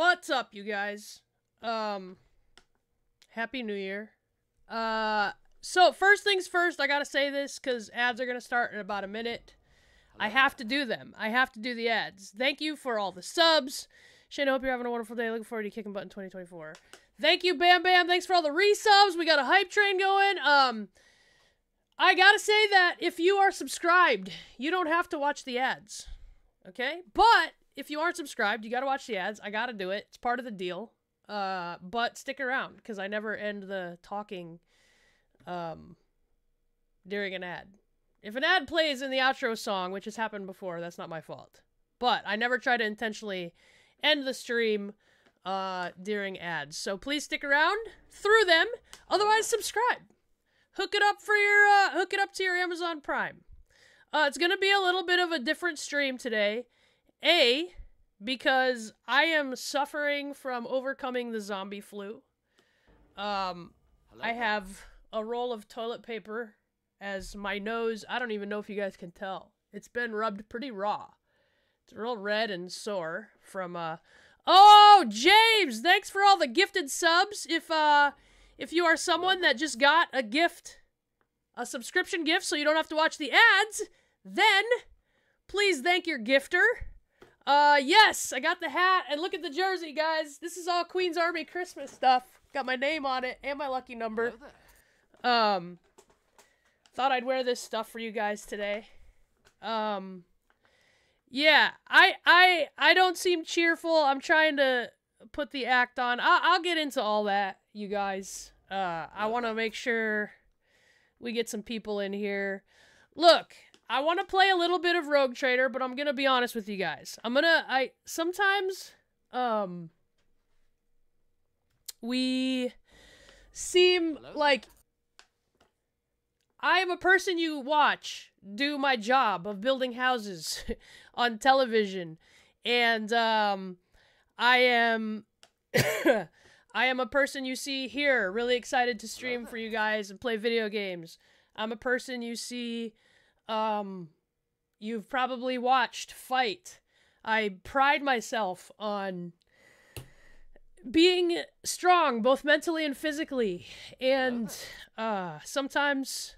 What's up, you guys? Um, Happy New Year. Uh, so first things first, I gotta say this because ads are gonna start in about a minute. I have to do them. I have to do the ads. Thank you for all the subs. Shane, I hope you're having a wonderful day. Looking forward to kicking butt in 2024. Thank you, Bam Bam. Thanks for all the resubs. We got a hype train going. Um, I gotta say that if you are subscribed, you don't have to watch the ads. Okay? But if you aren't subscribed, you gotta watch the ads. I gotta do it. It's part of the deal. Uh, but stick around because I never end the talking um, during an ad. If an ad plays in the outro song, which has happened before, that's not my fault. But I never try to intentionally end the stream uh, during ads. So please stick around through them. Otherwise, subscribe. Hook it up for your uh, hook it up to your Amazon Prime. Uh, it's gonna be a little bit of a different stream today. A because I am suffering from overcoming the zombie flu. Um, I have a roll of toilet paper as my nose. I don't even know if you guys can tell. It's been rubbed pretty raw. It's real red and sore from uh. Oh, James! Thanks for all the gifted subs. If uh, if you are someone that just got a gift, a subscription gift, so you don't have to watch the ads, then please thank your gifter. Uh, yes, I got the hat, and look at the jersey, guys. This is all Queen's Army Christmas stuff. Got my name on it and my lucky number. Um, thought I'd wear this stuff for you guys today. Um, yeah, I, I, I don't seem cheerful. I'm trying to put the act on. I'll, I'll get into all that, you guys. Uh, I want to make sure we get some people in here. Look, I want to play a little bit of Rogue Trader, but I'm gonna be honest with you guys. I'm gonna I sometimes um we seem Hello? like I am a person you watch do my job of building houses on television, and um, I am. I am a person you see here, really excited to stream for you guys and play video games. I'm a person you see um you've probably watched fight. I pride myself on being strong both mentally and physically and uh sometimes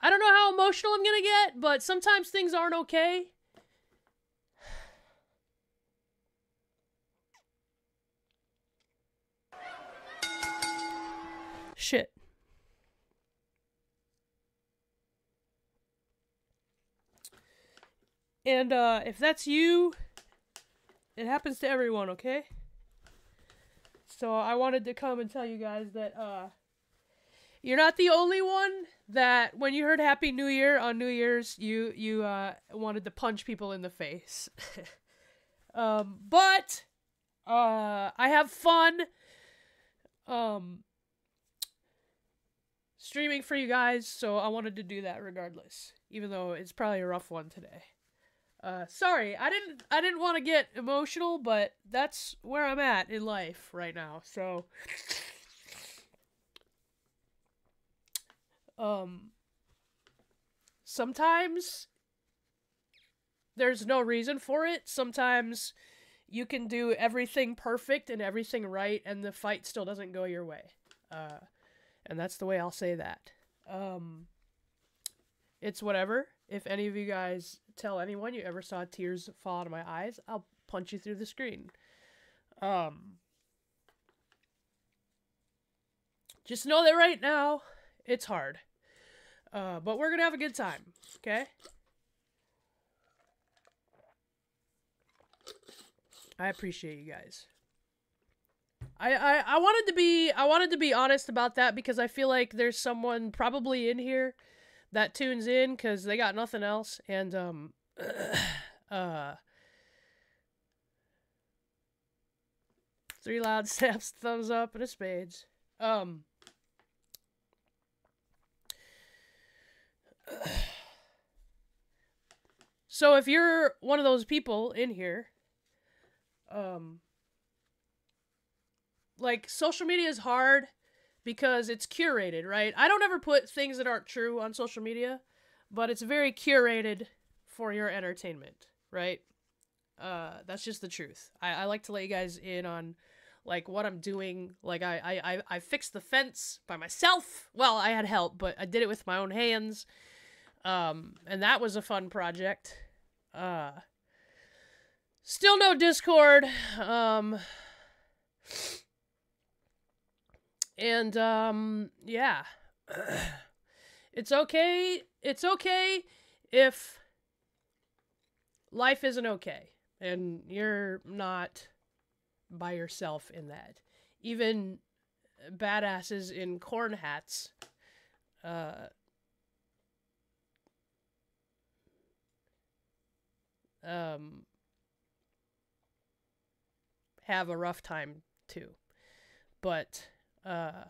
I don't know how emotional I'm to get, but sometimes things aren't okay. Shit. And uh, if that's you, it happens to everyone, okay? So I wanted to come and tell you guys that uh, you're not the only one that when you heard Happy New Year on New Year's, you you uh, wanted to punch people in the face. um, but uh, I have fun. Um, streaming for you guys, so I wanted to do that regardless, even though it's probably a rough one today. Uh, sorry, I didn't I didn't want to get emotional, but that's where I'm at in life right now. So um sometimes there's no reason for it. Sometimes you can do everything perfect and everything right and the fight still doesn't go your way. Uh and that's the way I'll say that. Um it's whatever. If any of you guys tell anyone you ever saw tears fall out of my eyes, I'll punch you through the screen. Um Just know that right now it's hard. Uh but we're going to have a good time, okay? I appreciate you guys. I, I I wanted to be I wanted to be honest about that because I feel like there's someone probably in here that tunes in because they got nothing else. And um uh three loud snaps thumbs up and a spades. Um so if you're one of those people in here um like social media is hard because it's curated, right? I don't ever put things that aren't true on social media, but it's very curated for your entertainment, right? Uh, that's just the truth. I, I like to let you guys in on like what I'm doing. Like I, I, I, I fixed the fence by myself. Well, I had help, but I did it with my own hands. Um, and that was a fun project. Uh, still no Discord. Um, and um, yeah, it's okay. It's okay if life isn't okay and you're not by yourself in that. Even badasses in corn hats uh, um, have a rough time too. But uh,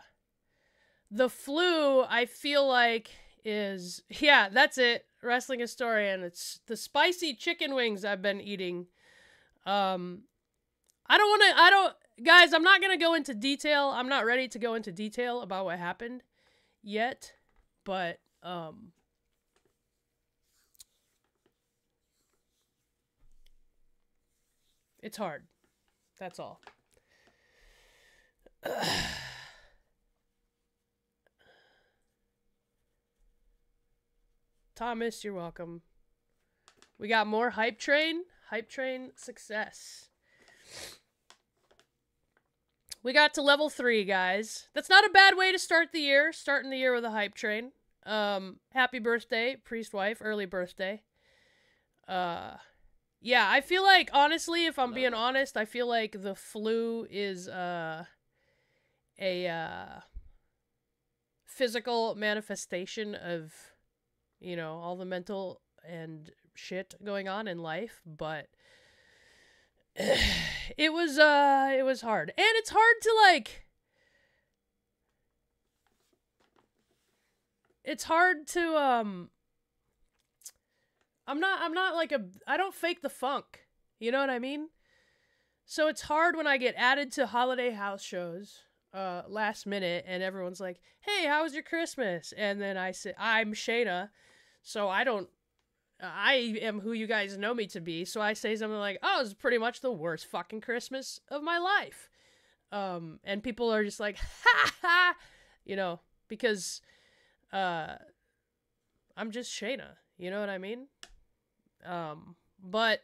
the flu, I feel like, is yeah, that's it. Wrestling historian. It's the spicy chicken wings I've been eating. Um, I don't want to. I don't, guys. I'm not gonna go into detail. I'm not ready to go into detail about what happened yet, but um. It's hard. That's all. Thomas, you're welcome. We got more hype train. Hype train success. We got to level three, guys. That's not a bad way to start the year. Starting the year with a hype train. Um, happy birthday, priest wife. Early birthday. Uh, yeah, I feel like honestly, if I'm being honest, I feel like the flu is uh a uh physical manifestation of you know all the mental and shit going on in life, but it was uh it was hard. And it's hard to like it's hard to um I'm not I'm not like a I don't fake the funk. You know what I mean? So it's hard when I get added to holiday house shows uh last minute and everyone's like, "Hey, how was your Christmas?" And then I say, "I'm Shayna." So I don't I am who you guys know me to be. So I say something like, "Oh, it's pretty much the worst fucking Christmas of my life." Um and people are just like, "Ha ha." You know, because uh I'm just Shayna. You know what I mean? Um, but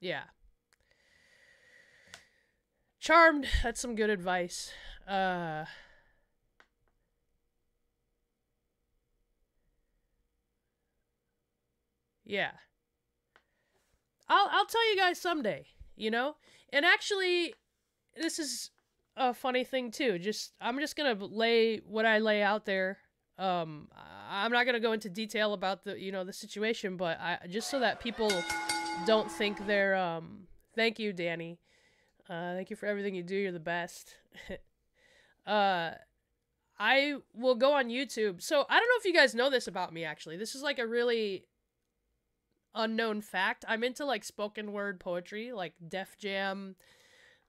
yeah. Charmed, that's some good advice. Uh Yeah. I'll I'll tell you guys someday, you know? And actually this is a funny thing too. Just I'm just going to lay what I lay out there um i'm not going to go into detail about the you know the situation but i just so that people don't think they're um thank you danny uh thank you for everything you do you're the best uh i will go on youtube so i don't know if you guys know this about me actually this is like a really unknown fact i'm into like spoken word poetry like def jam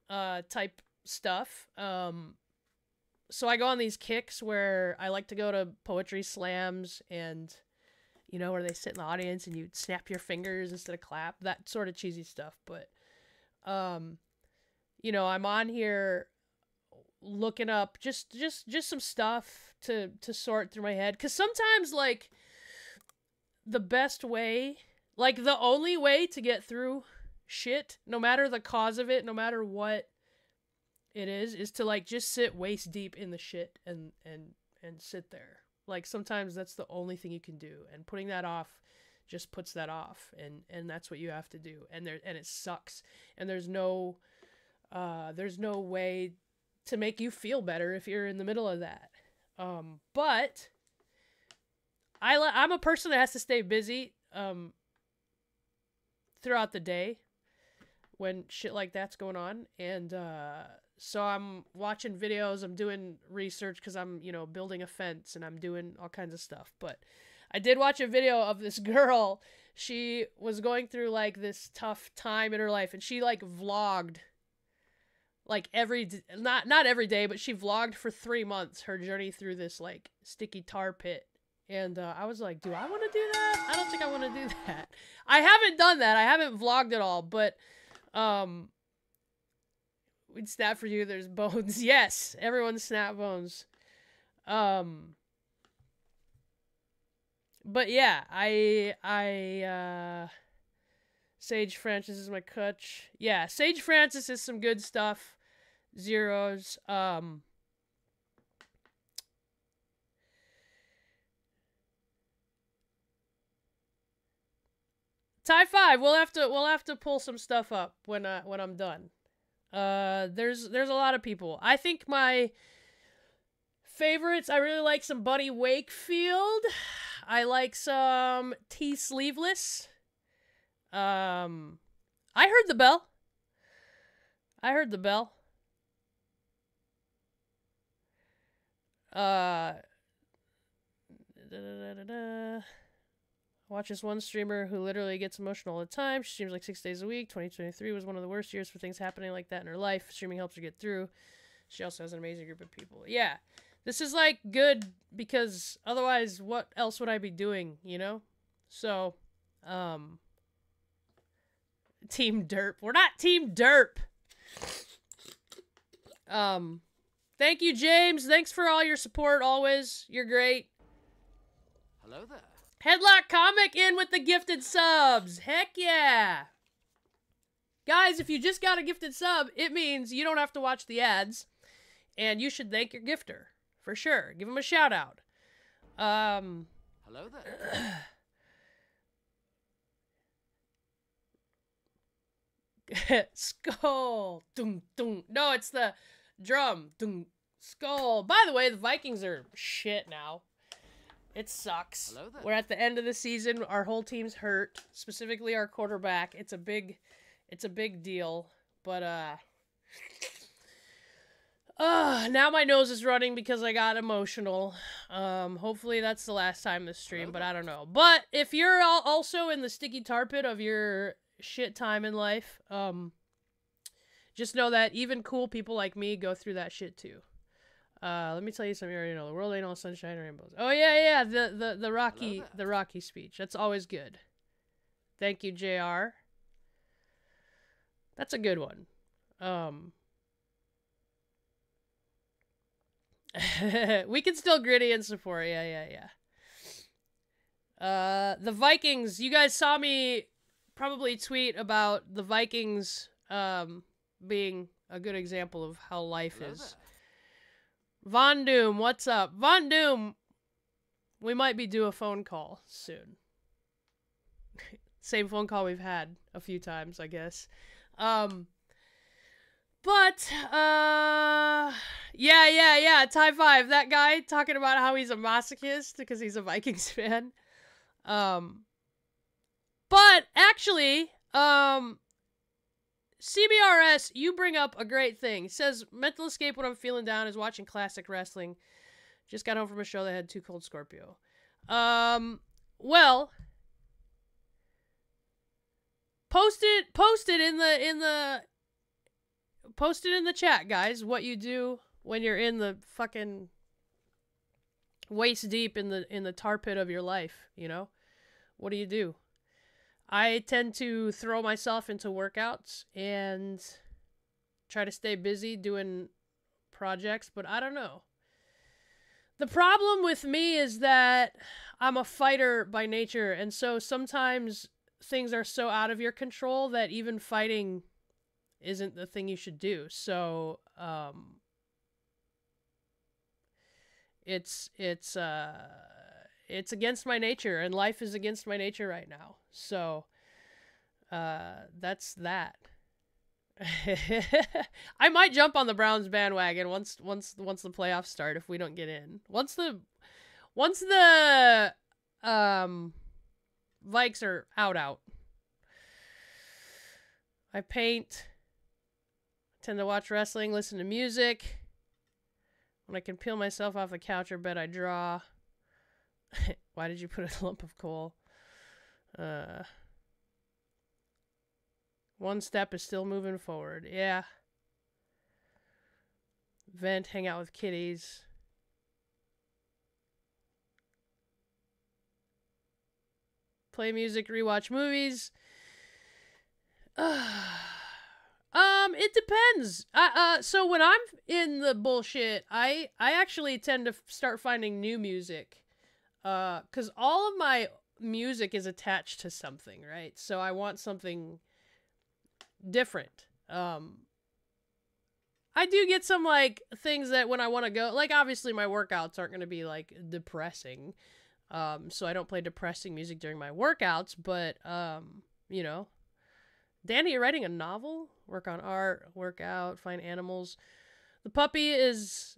uh type stuff um so I go on these kicks where I like to go to poetry slams and you know where they sit in the audience and you snap your fingers instead of clap that sort of cheesy stuff but um you know I'm on here looking up just just just some stuff to to sort through my head cuz sometimes like the best way like the only way to get through shit no matter the cause of it no matter what it is is to like just sit waist deep in the shit and and and sit there. Like sometimes that's the only thing you can do and putting that off just puts that off and and that's what you have to do. And there and it sucks. And there's no uh there's no way to make you feel better if you're in the middle of that. Um but i i'm a person that has to stay busy um throughout the day when shit like that's going on and uh so I'm watching videos, I'm doing research because I'm, you know, building a fence and I'm doing all kinds of stuff. But I did watch a video of this girl. She was going through like this tough time in her life and she like vlogged like every not not every day, but she vlogged for 3 months her journey through this like sticky tar pit And uh, I was like, do I want to do that? I don't think I want to do that. I haven't done that. I haven't vlogged at all, but um we'd snap for you. There's bones. Yes, everyone snap bones. Um but yeah, I I uh Sage Francis is my coach. Yeah, Sage Francis is some good stuff. Zeros. Um Tie five. We'll have to we'll have to pull some stuff up when uh when I'm done. Uh there's there's a lot of people. I think my favorites, I really like some Buddy Wakefield. I like some T sleeveless. Um I heard the bell. I heard the bell. Uh da, da, da, Watch this one streamer who literally gets emotional all the time. She streams like six days a week. 2023 was one of the worst years for things happening like that in her life. Streaming helps her get through. She also has an amazing group of people. Yeah. This is like good because otherwise, what else would I be doing, you know? So, um, Team Derp. We're not Team Derp. Um, thank you, James. Thanks for all your support always. You're great. Hello there. Headlock Comic in with the gifted subs. Heck yeah. Guys, if you just got a gifted sub, it means you don't have to watch the ads. And you should thank your gifter. For sure. Give him a shout out. Um Hello there. skull. Dum, dum. No, it's the drum. Dum, skull. By the way, the Vikings are shit now. It sucks. We're at the end of the season. Our whole team's hurt, specifically our quarterback. It's a big it's a big deal. But uh uh, now my nose is running because I got emotional. Um, hopefully that's the last time this stream, but I don't know. But if you're al- also in the sticky tar pit of your shit time in life, um, just know that even cool people like me go through that shit too. Uh, let me tell you something you already know. The world ain't all sunshine and rainbows. Oh yeah, yeah, the the the Rocky the Rocky speech. That's always good. Thank you, Jr. That's a good one. Um, we can still gritty and support. Yeah, yeah, yeah. Uh, the Vikings. You guys saw me probably tweet about the Vikings um being a good example of how life is. Von Doom, what's up? Von Doom, we might be due a phone call soon. Same phone call we've had a few times, I guess. Um but uh yeah, yeah, yeah, Tie 5, that guy talking about how he's a masochist because he's a Vikings fan. Um but actually, um CBRS, you bring up a great thing. It says mental escape when I'm feeling down is watching classic wrestling. Just got home from a show that had Two Cold Scorpio. Um, well, post it, post it in the in the post it in the chat, guys. What you do when you're in the fucking waist deep in the in the tar pit of your life. You know, what do you do? I tend to throw myself into workouts and try to stay busy doing projects, but I don't know. The problem with me is that I'm a fighter by nature, and so sometimes things are so out of your control that even fighting isn't the thing you should do. So, um it's it's uh it's against my nature and life is against my nature right now. So uh that's that. I might jump on the Browns bandwagon once once once the playoffs start if we don't get in. Once the once the um Vikes are out out. I paint, tend to watch wrestling, listen to music. When I can peel myself off the couch or bed, I draw. Why did you put a lump of coal? Uh, one step is still moving forward. Yeah. Vent, hang out with kitties. play music, rewatch movies. um, it depends. Uh, uh, so when I'm in the bullshit, I I actually tend to start finding new music. Uh, cause all of my music is attached to something, right? So I want something different. Um, I do get some like things that when I want to go, like obviously my workouts aren't going to be like depressing. Um, so I don't play depressing music during my workouts, but um, you know, Danny, you're writing a novel? Work on art, work out, find animals. The puppy is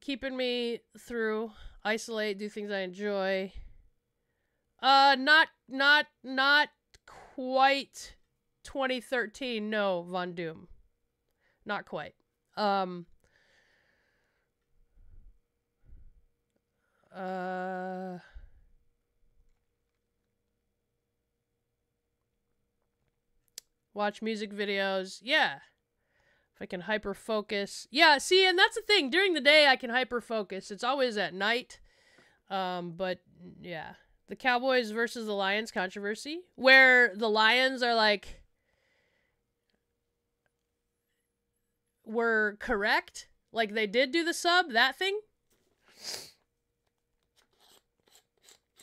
keeping me through. Isolate, do things I enjoy. Uh, not, not, not quite 2013. No, Von Doom. Not quite. Um. Uh. Watch music videos. Yeah. I can hyper focus. Yeah, see, and that's the thing. During the day, I can hyper focus. It's always at night. Um, but yeah. The Cowboys versus the Lions controversy, where the Lions are like, were correct. Like they did do the sub, that thing.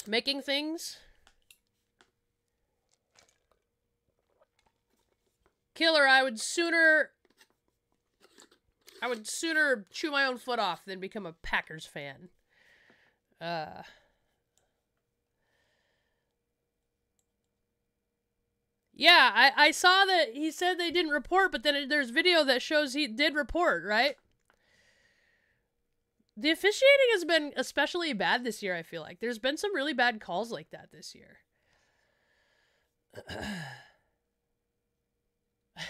Making things. Killer, I would sooner I would sooner chew my own foot off than become a Packers fan. Uh Yeah, I, I saw that he said they didn't report, but then there's video that shows he did report, right? The officiating has been especially bad this year, I feel like. There's been some really bad calls like that this year.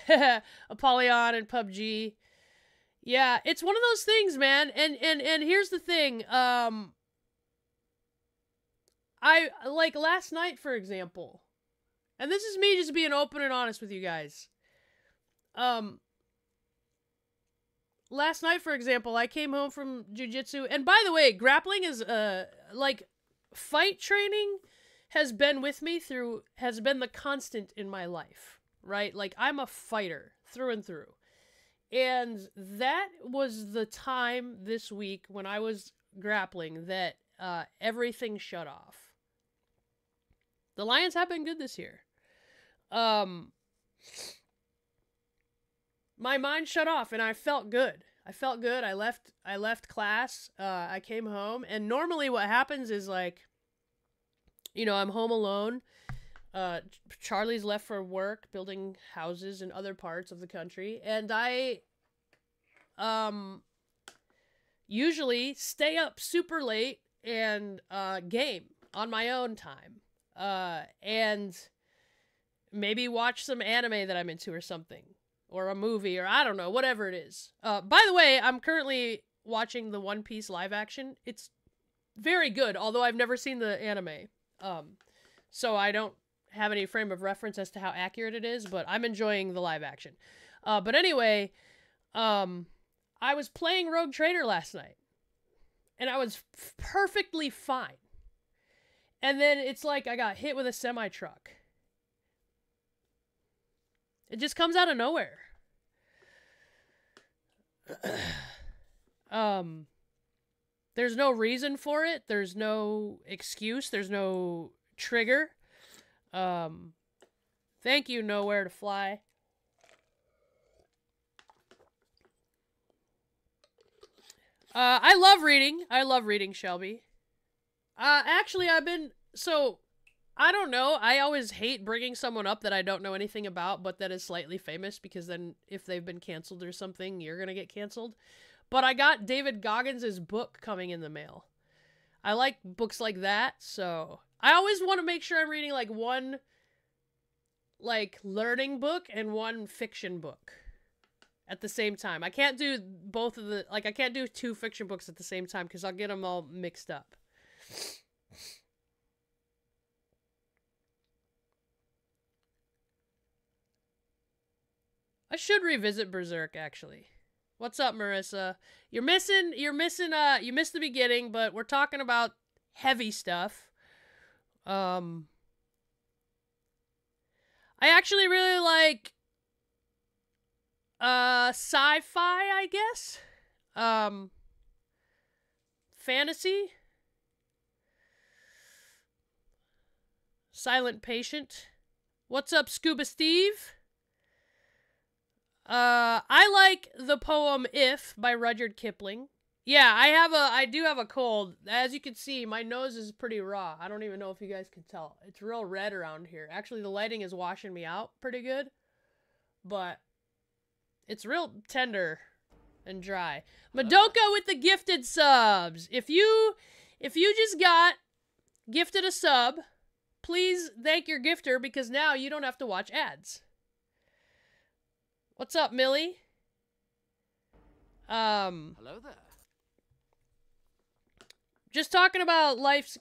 Apollyon and PUBG. Yeah, it's one of those things, man. And and and here's the thing. Um I like last night for example. And this is me just being open and honest with you guys. Um last night for example, I came home from jujitsu and by the way, grappling is uh like fight training has been with me through has been the constant in my life, right? Like I'm a fighter through and through. And that was the time this week when I was grappling that uh, everything shut off. The Lions have been good this year. Um, my mind shut off, and I felt good. I felt good. I left. I left class. Uh, I came home, and normally what happens is like, you know, I'm home alone. Uh, Charlie's left for work, building houses in other parts of the country, and I, um, usually stay up super late and uh, game on my own time. Uh, and maybe watch some anime that I'm into or something, or a movie, or I don't know, whatever it is. Uh, by the way, I'm currently watching the One Piece live action. It's very good, although I've never seen the anime. Um, so I don't have any frame of reference as to how accurate it is, but I'm enjoying the live action. Uh, but anyway, um, I was playing Rogue Trader last night, and I was perfectly fine. And then it's like I got hit with a semi truck. It just comes out of nowhere. um there's no reason for it. There's no excuse. There's no trigger. Um thank you nowhere to fly. Uh I love reading. I love reading Shelby. Uh actually I've been so I don't know. I always hate bringing someone up that I don't know anything about, but that is slightly famous because then if they've been canceled or something, you're to get canceled. But I got David Goggins' book coming in the mail. I like books like that, so I always want to make sure I'm reading like one like learning book and one fiction book at the same time. I can't do both of the like I can't do two fiction books at the same time cuz I'll get them all mixed up. I should revisit Berserk actually. What's up, Marissa? You're missing you're missing uh you missed the beginning, but we're talking about heavy stuff. Um I actually really like uh sci-fi, I guess. Um fantasy. Silent Patient. What's up, Scuba Steve? Uh, I like the poem "If" by Rudyard Kipling. Yeah, I have a, I do have a cold. As you can see, my nose is pretty raw. I don't even know if you guys can tell. It's real red around here. Actually, the lighting is washing me out pretty good, but it's real tender and dry. Madoka with the gifted subs. If you, if you just got gifted a sub, please thank your gifter because now you don't have to watch ads. What's up, Millie? Um, Hello there. just talking about life's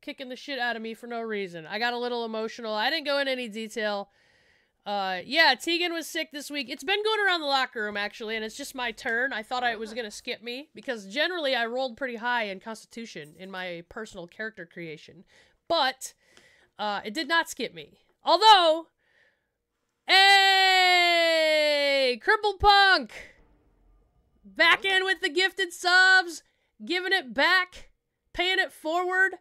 kicking the shit out of me for no reason. I got a little emotional. I didn't go in any detail. Uh, yeah, Tegan was sick this week. It's been going around the locker room actually, and it's just my turn. I thought I was gonna skip me because generally I rolled pretty high in Constitution in my personal character creation, but uh, it did not skip me. Although, hey, Cripple Punk, back in with the gifted subs, giving it back, paying it forward.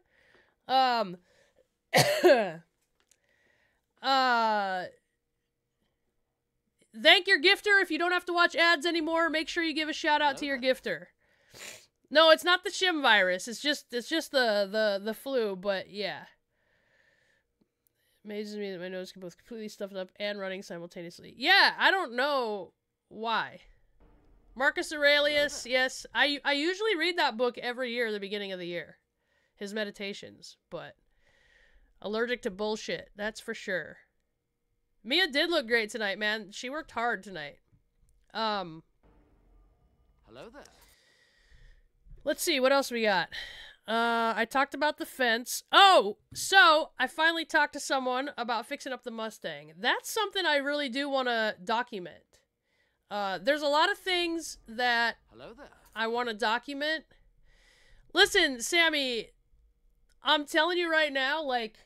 Um, uh, thank your gifter if you don't have to watch ads anymore. Make sure you give a shout out to your gifter. No, it's not the shim virus. It's just it's just the the the flu. But yeah, amazes me that my nose can both completely stuffed up and running simultaneously. Yeah, I don't know why. Marcus Aurelius, yes, I I usually read that book every year at the beginning of the year, his meditations. But allergic to bullshit, that's for sure. Mia did look great tonight, man. She worked hard tonight. Um, Hello there. let's see what else we got. Uh, I talked about the fence. Oh, so I finally talked to someone about fixing up the Mustang. That's something I really do want to document. Uh, there's a lot of things that Hello there. I want to document. Listen, Sammy, I'm telling you right now, like,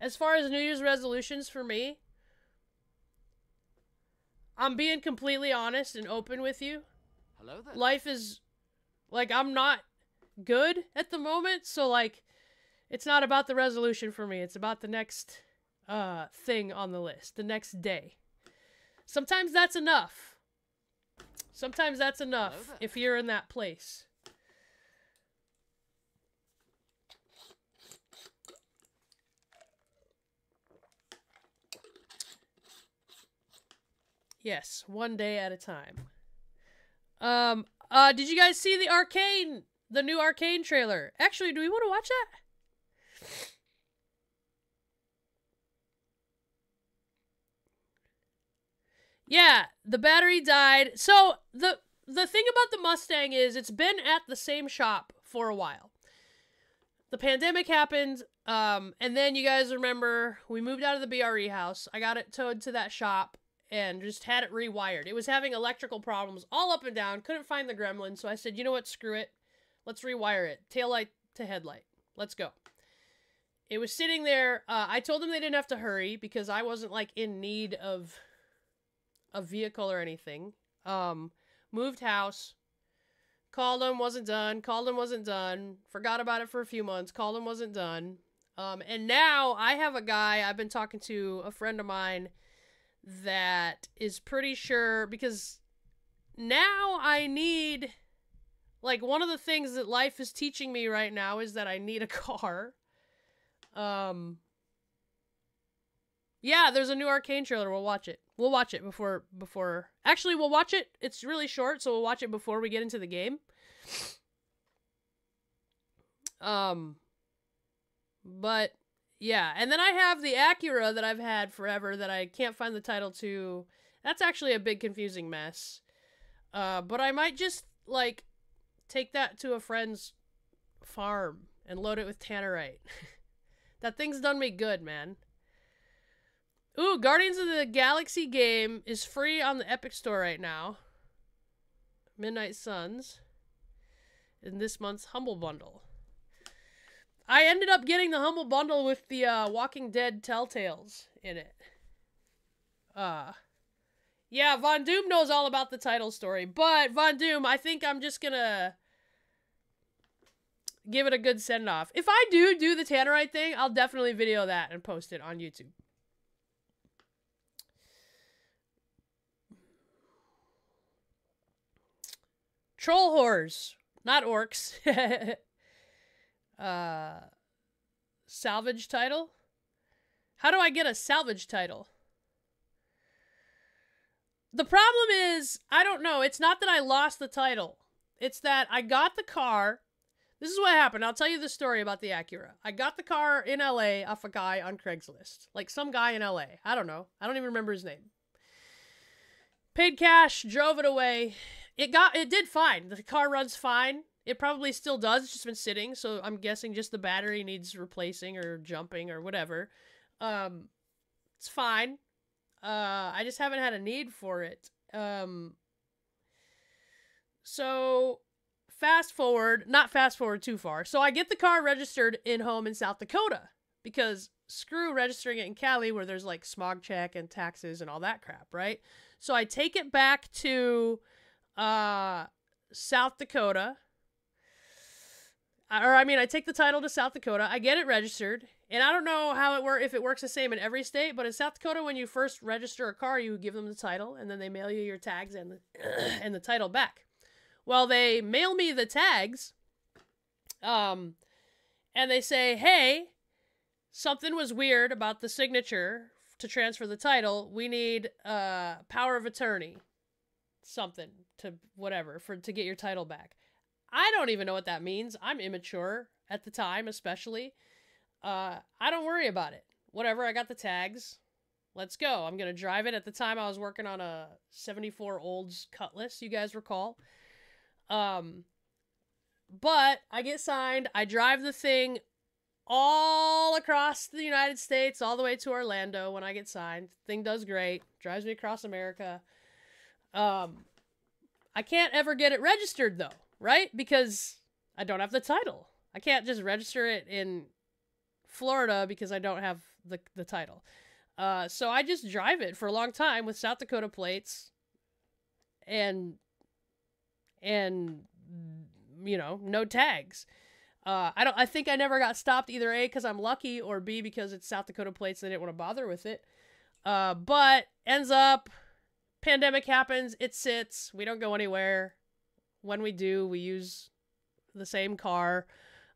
as far as New Year's resolutions for me, I'm being completely honest and open with you. Hello there. Life is, like, I'm not good at the moment, so, like, it's not about the resolution for me. It's about the next uh, thing on the list, the next day. Sometimes that's enough. Sometimes that's enough if you're in that place. Yes, one day at a time. Um, uh, did you guys see the Arcane, the new Arcane trailer? Actually, do we want to watch that? Yeah, the battery died. So the the thing about the Mustang is it's been at the same shop for a while. The pandemic happened, um, and then you guys remember we moved out of the BRE house. I got it towed to that shop and just had it rewired. It was having electrical problems all up and down. Couldn't find the gremlin, so I said, you know what, screw it. Let's rewire it. Tail light to headlight. Let's go. It was sitting there. Uh, I told them they didn't have to hurry because I wasn't like in need of a vehicle or anything. Um, moved house. Called him, wasn't done. Called him, wasn't done. Forgot about it for a few months. Called him, wasn't done. Um, and now I have a guy I've been talking to, a friend of mine, that is pretty sure because now I need, like, one of the things that life is teaching me right now is that I need a car. Um, yeah, there's a new Arcane trailer. We'll watch it. We'll watch it before before. Actually, we'll watch it. It's really short, so we'll watch it before we get into the game. Um, but yeah, and then I have the Acura that I've had forever that I can't find the title to. That's actually a big confusing mess. Uh, but I might just like take that to a friend's farm and load it with tannerite. that thing's done me good, man. Ooh, Guardians of the Galaxy game is free on the Epic Store right now. Midnight Suns. In this month's Humble Bundle. I ended up getting the Humble Bundle with the uh, Walking Dead Telltales in it. Uh yeah, Von Doom knows all about the title story, but Von Doom, I think I'm just gonna give it a good send off. If I do do the Tannerite thing, I'll definitely video that and post it on YouTube. Troll whores, not orcs. uh, salvage title. How do I get a salvage title? The problem is, I don't know. It's not that I lost the title. It's that I got the car. This is what happened. I'll tell you the story about the Acura. I got the car in LA off a guy on Craigslist. Like some guy in LA. I don't know. I don't even remember his name. Paid cash, drove it away. It got it did fine. The car runs fine. It probably still does. It's just been sitting, so I'm guessing just the battery needs replacing or jumping or whatever. Um it's fine. Uh, I just haven't had a need for it. Um, so fast forward, not fast forward too far. So I get the car registered in home in South Dakota because screw registering it in Cali where there's like smog check and taxes and all that crap, right? So I take it back to uh, South Dakota. Or I mean, I take the title to South Dakota. I get it registered. And I don't know how it work if it works the same in every state, but in South Dakota, when you first register a car, you give them the title, and then they mail you your tags and the and the title back. Well, they mail me the tags, um, and they say, "Hey, something was weird about the signature to transfer the title. We need uh power of attorney, something to whatever for to get your title back." I don't even know what that means. I'm immature at the time, especially. Uh, I don't worry about it. Whatever, I got the tags. Let's go. I'm going to drive it. At the time, I was working on a 74 Olds Cutlass, you guys recall. Um, but I get signed. I drive the thing all across the United States, all the way to Orlando when I get signed. Thing does great. Drives me across America. Um, I can't ever get it registered though, right? Because I don't have the title. I can't just register it in Florida because I don't have the the title. Uh, so I just drive it for a long time with South Dakota plates, and and you know no tags. Uh, I don't. I think I never got stopped either a because I'm lucky or b because it's South Dakota plates. They didn't want to bother with it. Uh, but ends up, pandemic happens. It sits. We don't go anywhere. When we do, we use the same car.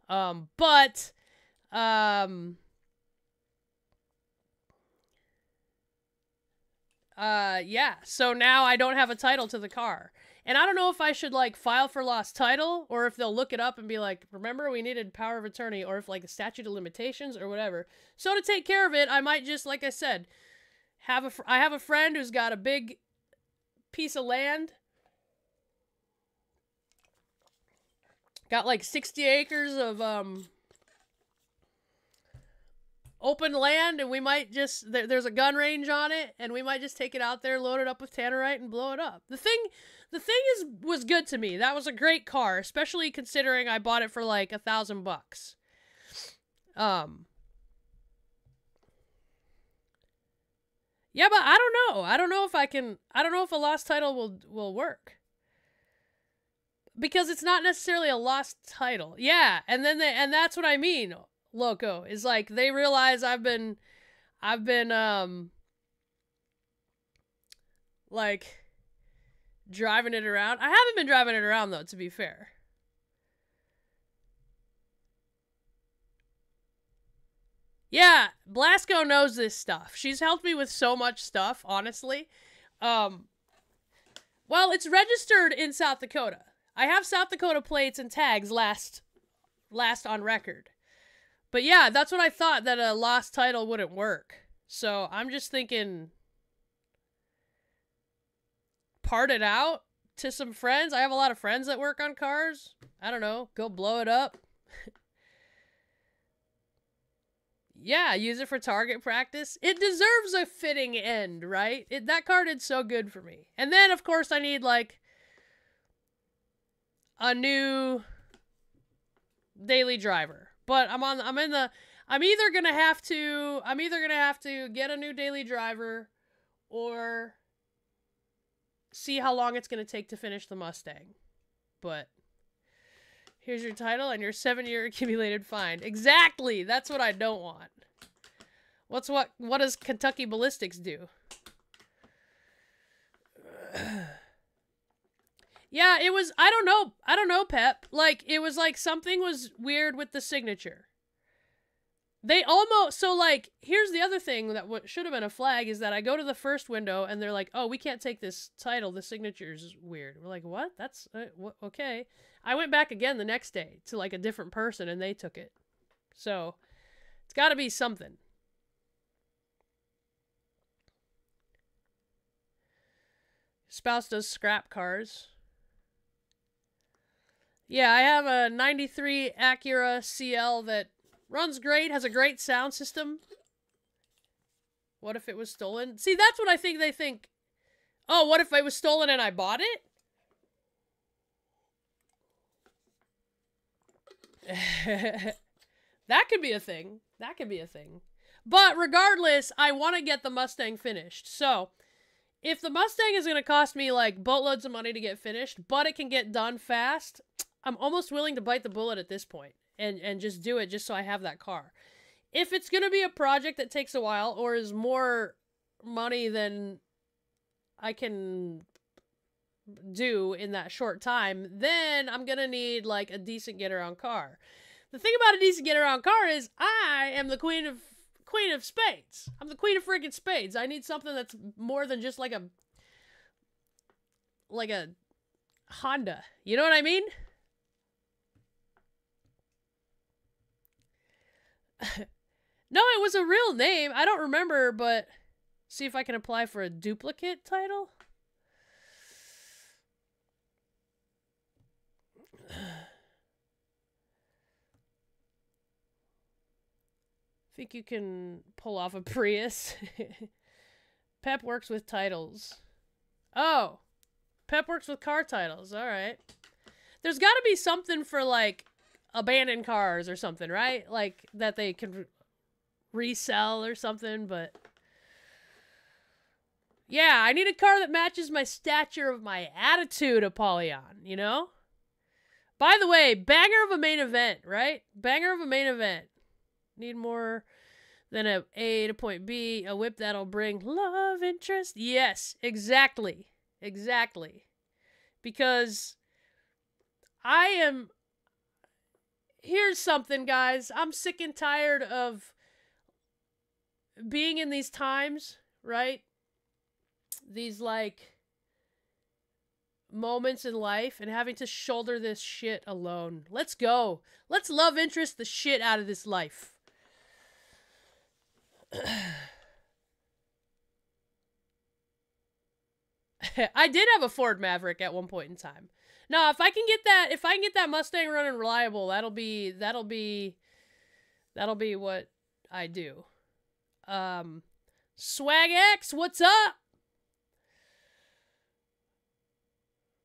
Um, but um uh yeah, so now I don't have a title to the car. And I don't know if I should like file for lost title or if they'll look it up and be like, remember we needed power of attorney or if like the statute of limitations or whatever. So to take care of it, I might just like I said, have a I have a friend who's got a big piece of land. Got like 60 acres of um open land and we might just there, there's a gun range on it and we might just take it out there load it up with tannerite and blow it up. The thing the thing is was good to me. That was a great car especially considering i bought it for like a thousand bucks. Um yeah but i don't know. I don't know if i can i don't know if a lost title will will work. Because it's not necessarily a lost title. Yeah and then they and that's what i mean loco is like they realize I've been I've been um like driving it around. I haven't been driving it around though, to be fair. Yeah, Blasco knows this stuff. She's helped me with so much stuff, honestly. Um well, it's registered in South Dakota. I have South Dakota plates and tags last last on record. But yeah, that's what I thought that a lost title wouldn't work. So I'm just thinking part it out to some friends. I have a lot of friends that work on cars. I don't know, go blow it up. yeah, use it for target practice. It deserves a fitting end, right? It, that car did so good for me. And then, of course, I need like a new daily driver but I'm on I'm in the I'm either gonna have to I'm either gonna have to get a new daily driver or see how long it's gonna take to finish the Mustang. But here's your title and your seven year accumulated fine. Exactly! That's what I don't want. What's what what does Kentucky Ballistics do? yeah, it was I don't know. I don't know, Pep. Like it was like something was weird with the signature. They almost so like here's the other thing that what should have been a flag is that I go to the first window and they're like, "Oh, we can't take this title. The signature's weird." We're like, "What? That's uh, wh- okay." I went back again the next day to like a different person and they took it. So, it's got to be something. Spouse does scrap cars. Yeah, I have a 93 Acura CL that runs great, has a great sound system. What if it was stolen? See, that's what I think they think. Oh, what if it was stolen and I bought it? that could be a thing. That could be a thing. But regardless, I want to get the Mustang finished. So, if the Mustang is going to cost me like boatloads of money to get finished, but it can get done fast, I'm almost willing to bite the bullet at this point and and just do it just so I have that car. If it's going to be a project that takes a while or is more money than I can do in that short time, then I'm going to need like a decent get around car. The thing about a decent get around car is I am the queen of queen of spades. I'm the queen of freaking spades. I need something that's more than just like a like a Honda. You know what I mean? No, it was a real name. I don't remember, but see if I can apply for a duplicate title. Think you can pull off a Prius? Pep works with titles. Oh, Pep works with car titles. All right. There's got to be something for like abandoned cars or something, right? Like that they can resell or something, but yeah, I need a car that matches my stature of my attitude, Apollyon, you know? By the way, banger of a main event, right? Banger of a main event. Need more than a A to point B, a whip that'll bring love interest. Yes, exactly. Exactly. Because I am here's something, guys. I'm sick and tired of being in these times, right? These like moments in life and having to shoulder this shit alone. Let's go. Let's love interest the shit out of this life. I did have a Ford Maverick at one point in time. No, if I can get that, if I can get that Mustang running reliable, that'll be that'll be that'll be what I do. Um, Swag X, what's up?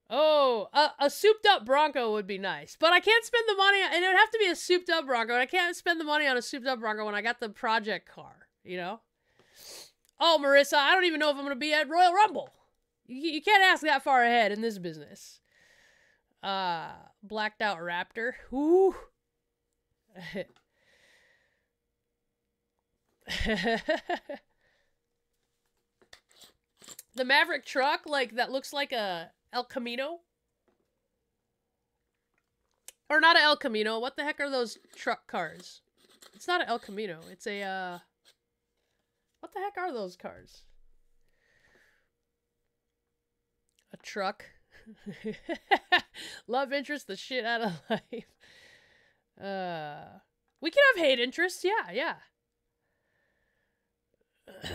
Oh, a, a souped up Bronco would be nice, but I can't spend the money, and it would have to be a souped up Bronco, and I can't spend the money on a souped up Bronco when I got the project car, you know? Oh, Marissa, I don't even know if I'm going to be at Royal Rumble. You, you can't ask that far ahead in this business. Uh, blacked out Raptor. Ooh. the Maverick truck, like that looks like a El Camino. Or not a El Camino. What the heck are those truck cars? It's not an El Camino. It's a uh What the heck are those cars? A truck. Love interest the shit out of life. Uh, we can have hate interests. Yeah, yeah.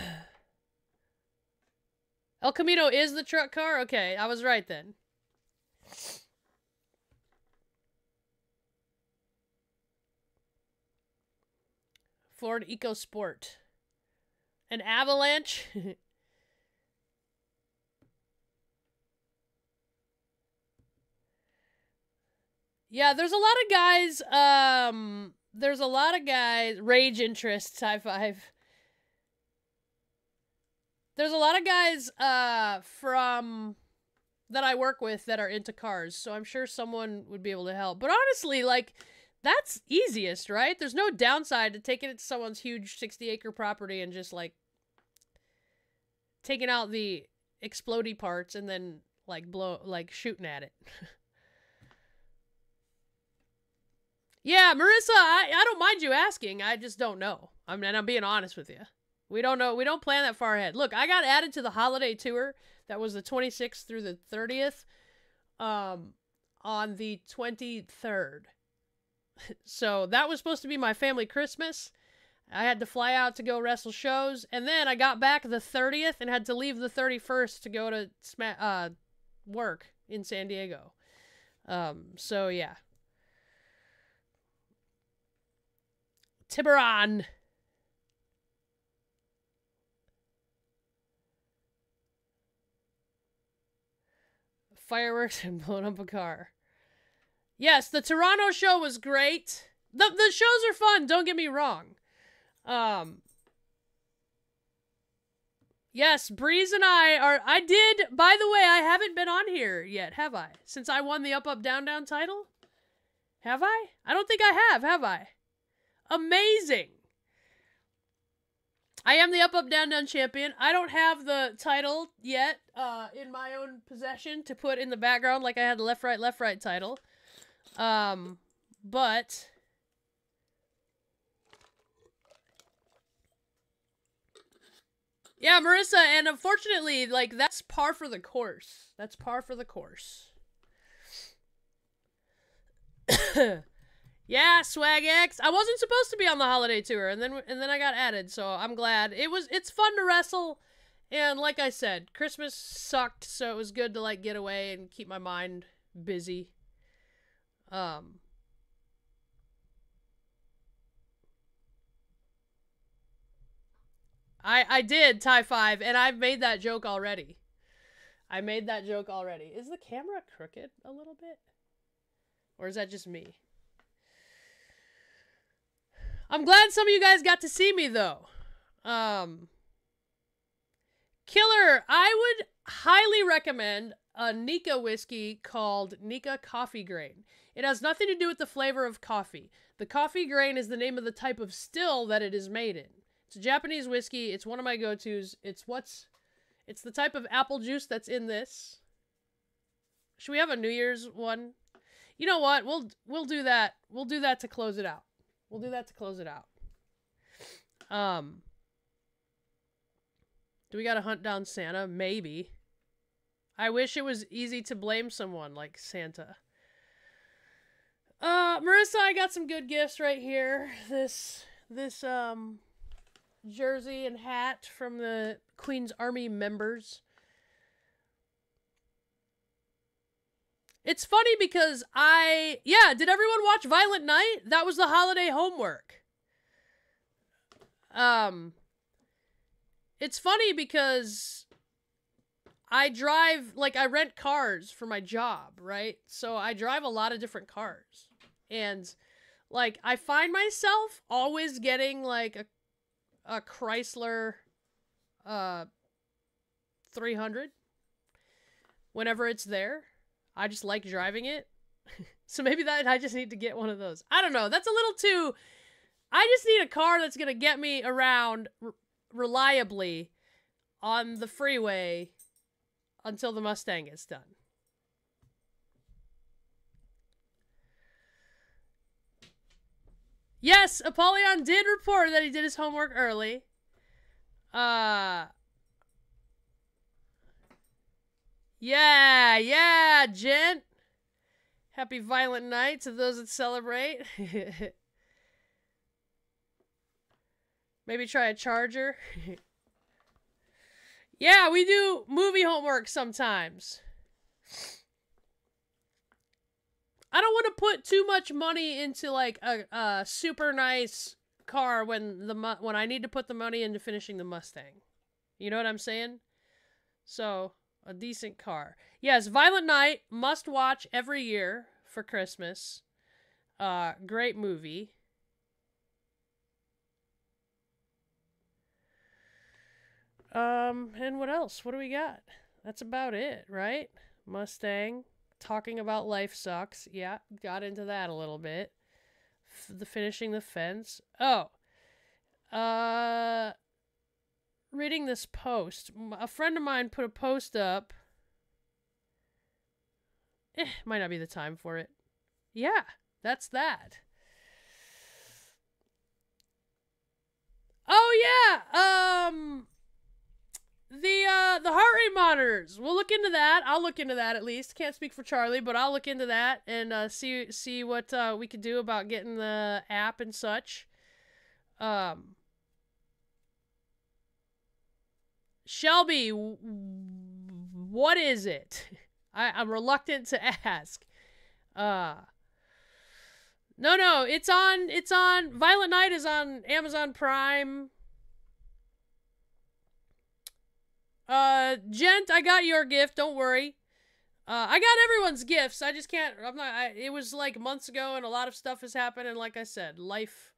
El Camino is the truck car? Okay, I was right then. Ford EcoSport. An Avalanche? Yeah, there's a lot of guys um there's a lot of guys rage interests high five there's a lot of guys uh from that I work with that are into cars, so I'm sure someone would be able to help. But honestly, like that's easiest, right? There's no downside to taking it to someone's huge 60 acre property and just like taking out the explody parts and then like blow like shooting at it. yeah, Marissa, I, I don't mind you asking. I just don't know. I mean, I'm being honest with you. We don't know. We don't plan that far ahead. Look, I got added to the holiday tour that was the 26th through the 30th um on the 23rd. so that was supposed to be my family Christmas. I had to fly out to go wrestle shows, and then I got back the 30th and had to leave the 31st to go to sma- uh, work in San Diego. Um, so yeah. Tiburon. Fireworks and blowing up a car. Yes, the Toronto show was great. The the shows are fun, don't get me wrong. Um Yes, Breeze and I are I did by the way, I haven't been on here yet, have I? Since I won the up up down down title? Have I? I don't think I have, have I? Amazing. I am the up up down down champion. I don't have the title yet uh in my own possession to put in the background like I had the left right left right title. Um, but yeah, Marissa, and unfortunately, like that's par for the course. That's par for the course. yeah, Swag X. I wasn't supposed to be on the holiday tour, and then and then I got added, so I'm glad. It was it's fun to wrestle, and like I said, Christmas sucked, so it was good to like get away and keep my mind busy. Um, I I did tie five, and I've made that joke already. I made that joke already. Is the camera crooked a little bit, or is that just me? I'm glad some of you guys got to see me though. Um, Killer, I would highly recommend a Nikka whiskey called Nikka Coffee Grain. It has nothing to do with the flavor of coffee. The coffee grain is the name of the type of still that it is made in. It's a Japanese whiskey. It's one of my go-tos. It's what's it's the type of apple juice that's in this. Should we have a New Year's one? You know what? We'll we'll do that. We'll do that to close it out. We'll do that to close it out. Um Do we got to hunt down Santa? Maybe. I wish it was easy to blame someone like Santa. Uh, Marissa, I got some good gifts right here. This this um jersey and hat from the Queen's Army members. It's funny because I yeah, did everyone watch Violent Night? That was the holiday homework. Um It's funny because I drive like I rent cars for my job, right? So I drive a lot of different cars. And like I find myself always getting like a a Chrysler uh 300 whenever it's there. I just like driving it. so maybe that I just need to get one of those. I don't know. That's a little too I just need a car that's going to get me around r- reliably on the freeway until the Mustang gets done. Yes, Apollyon did report that he did his homework early. Uh Yeah, yeah, gent. Happy violent night to those that celebrate. Maybe try a charger. yeah, we do movie homework sometimes. I don't want to put too much money into like a, a super nice car when the when I need to put the money into finishing the Mustang. You know what I'm saying? So, a decent car. Yes, Violent Night must watch every year for Christmas. Uh, great movie. Um, and what else? What do we got? That's about it, right? Mustang talking about life sucks. Yeah, got into that a little bit. F- the finishing the fence. Oh. Uh reading this post. A friend of mine put a post up. Eh, might not be the time for it. Yeah, that's that. Oh yeah. Um the uh the heart rate monitors. We'll look into that. I'll look into that at least. Can't speak for Charlie, but I'll look into that and uh see see what uh we could do about getting the app and such. Um Shelby, what is it? I, I'm reluctant to ask. Uh no, no, it's on. It's on. Violent Night is on Amazon Prime. Uh, gent, I got your gift. Don't worry. Uh, I got everyone's gifts. I just can't. I'm not. I, it was like months ago, and a lot of stuff has happened. And like I said, life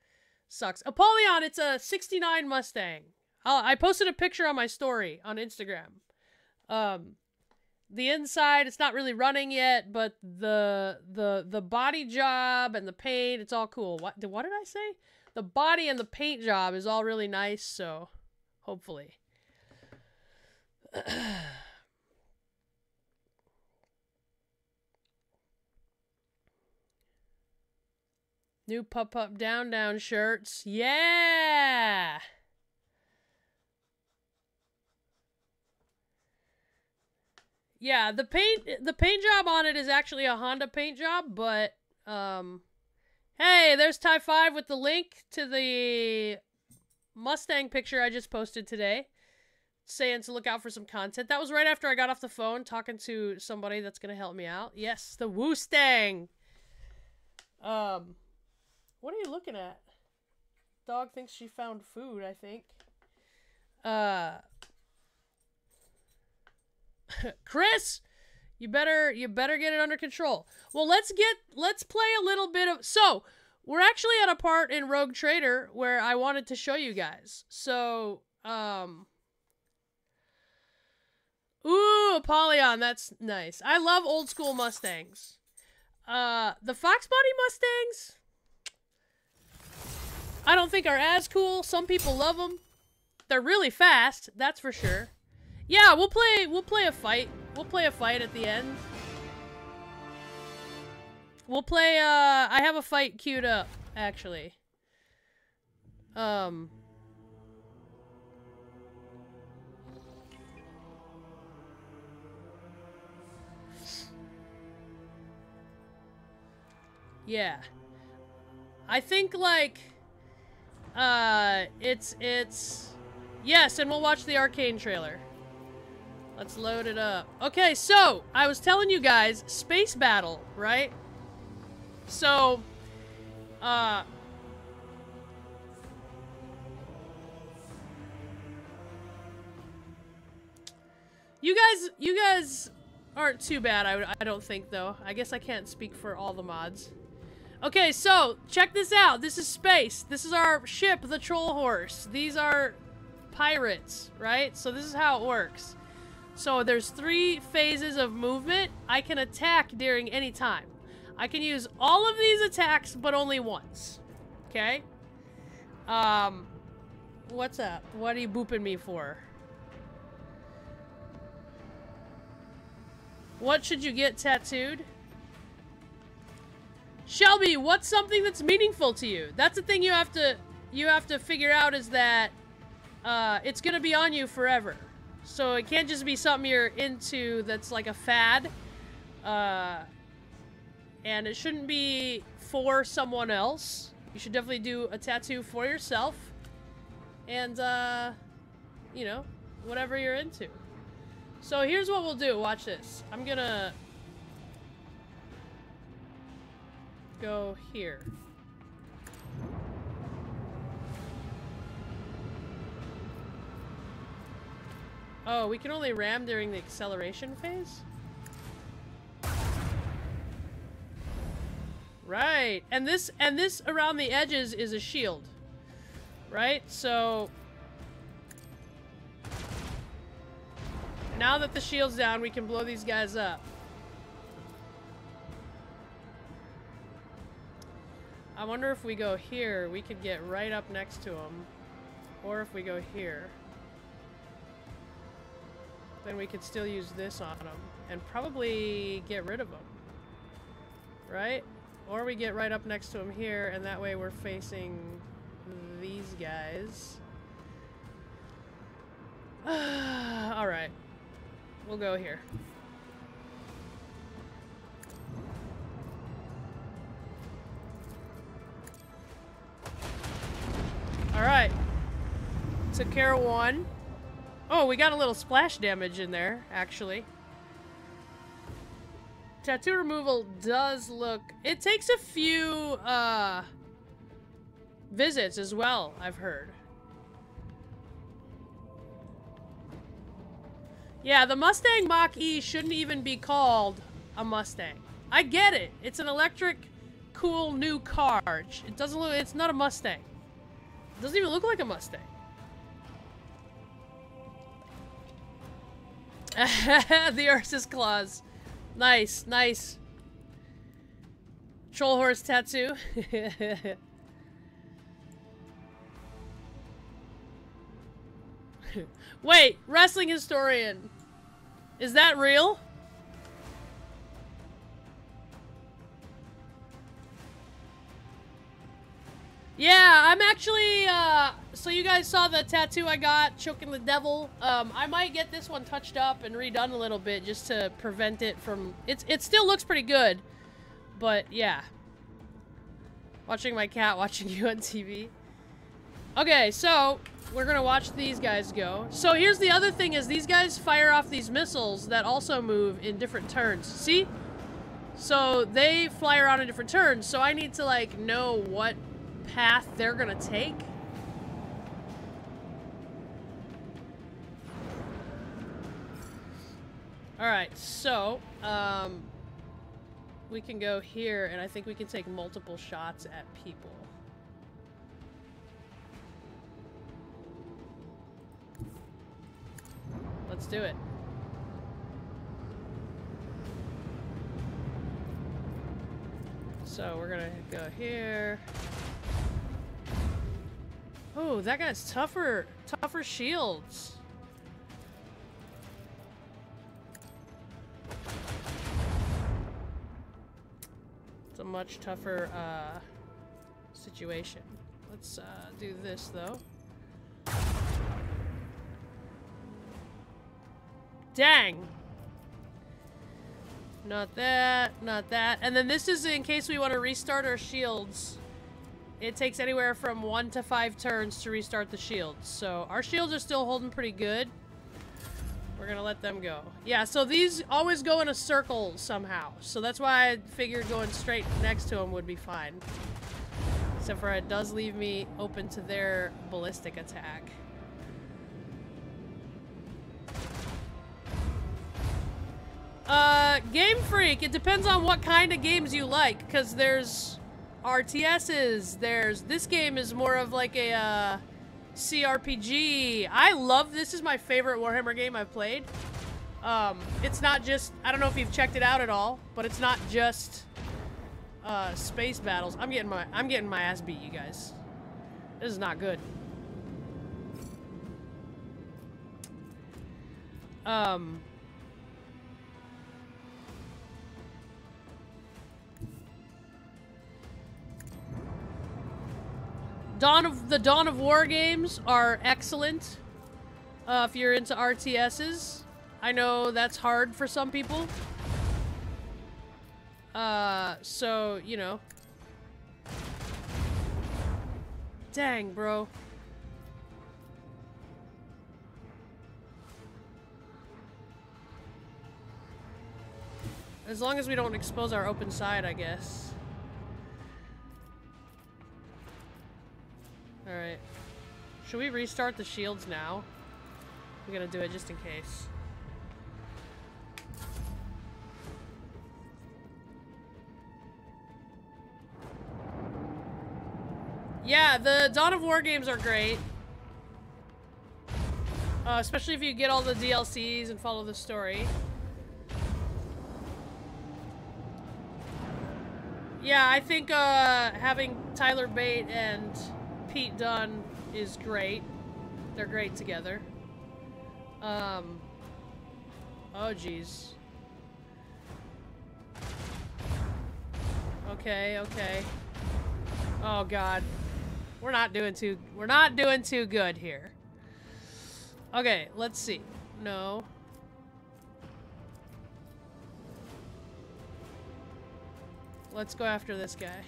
sucks. Apollyon, it's a '69 Mustang. Uh, I posted a picture on my story on Instagram. Um, the inside it's not really running yet but the the the body job and the paint it's all cool. What did, what did i say? The body and the paint job is all really nice so hopefully. New pup up down down shirts. Yeah Yeah, the paint the paint job on it is actually a Honda paint job, but um hey, there's Tie 5 with the link to the Mustang picture I just posted today. Saying to look out for some content. That was right after I got off the phone talking to somebody that's gonna help me out. Yes, the Woostang. Um what are you looking at? Dog thinks she found food, I think. Uh Chris, you better you better get it under control. Well, let's get let's play a little bit of so we're actually at a part in Rogue Trader where I wanted to show you guys. So, um Ooh, Apollyon, that's nice. I love old school Mustangs. Uh the Fox Body Mustangs I don't think are as cool. Some people love them. They're really fast, that's for sure. Yeah, we'll play we'll play a fight. We'll play a fight at the end. We'll play uh I have a fight queued up, actually. Um Yeah. I think like uh it's it's yes, and we'll watch the arcane trailer. Let's load it up. Okay, so I was telling you guys, space battle, right? So, uh, you guys, you guys aren't too bad. I, I don't think though. I guess I can't speak for all the mods. Okay, so check this out. This is space. This is our ship, the Troll Horse. These are pirates, right? So this is how it works. So there's three phases of movement. I can attack during any time. I can use all of these attacks, but only once. Okay? Um, what's up? What are you booping me for? What should you get tattooed? Shelby, what's something that's meaningful to you? That's the thing you have to you have to figure out is that uh, it's gonna be on you forever. So it can't just be something you're into that's like a fad. Uh, and it shouldn't be for someone else. You should definitely do a tattoo for yourself. And, uh, you know, whatever you're into. So here's what we'll do. Watch this. I'm gonna go here. Oh, we can only ram during the acceleration phase? Right. And this and this around the edges is a shield. Right? So Now that the shield's down, we can blow these guys up. I wonder if we go here, we could get right up next to them. Or if we go here. Then we could still use this on them. And probably get rid of them. Right? Or we get right up next to them here, and that way we're facing these guys. Alright. We'll go here. Alright. Took care of one. Oh, we got a little splash damage in there, actually. Tattoo removal does look... It takes a few, uh... Visits as well, I've heard. Yeah, the Mustang Mach-E shouldn't even be called a Mustang. I get it. It's an electric, cool, new car. It doesn't look... It's not a Mustang. It doesn't even look like a Mustang. the Ursus claws. Nice, nice. Troll horse tattoo. Wait, wrestling historian. Is that real? Yeah, I'm actually, uh, so you guys saw the tattoo I got, Choking the Devil. Um, I might get this one touched up and redone a little bit just to prevent it from, it's, it still looks pretty good, but yeah. Watching my cat watching you on TV. Okay, so, we're gonna watch these guys go. So here's the other thing is these guys fire off these missiles that also move in different turns. See? So they fly around in different turns, so I need to like know what path they're gonna take. Alright, so, um, we can go here, and I think we can take multiple shots at people. Let's do it. So we're gonna go here. Oh, that guy's tougher, tougher shields. It's a much tougher uh, situation. Let's uh, do this though. Dang! Not that, not that. And then this is in case we want to restart our shields. It takes anywhere from one to five turns to restart the shields. So our shields are still holding pretty good. We're gonna let them go. Yeah, so these always go in a circle somehow. So that's why I figured going straight next to them would be fine. Except for it does leave me open to their ballistic attack. Uh, Game Freak, it depends on what kind of games you like, because there's RTSs. There's this game is more of like a uh, CRPG. I love this is my favorite Warhammer game I've played. Um, it's not just I don't know if you've checked it out at all, but it's not just uh, space battles. I'm getting my I'm getting my ass beat, you guys. This is not good. Um. Dawn of the Dawn of War games are excellent. Uh, if you're into RTSs, I know that's hard for some people. Uh, so you know. Dang, bro. As long as we don't expose our open side, I guess. Alright. Should we restart the shields now? I'm gonna do it just in case. Yeah, the Dawn of War games are great. Uh, especially if you get all the DLCs and follow the story. Yeah, I think uh, having Tyler Bate and Pete Dunne is great. They're great together. Um. Oh, jeez. Okay, okay. Oh, God. We're not doing too... We're not doing too good here. Okay, let's see. No. Let's go after this guy.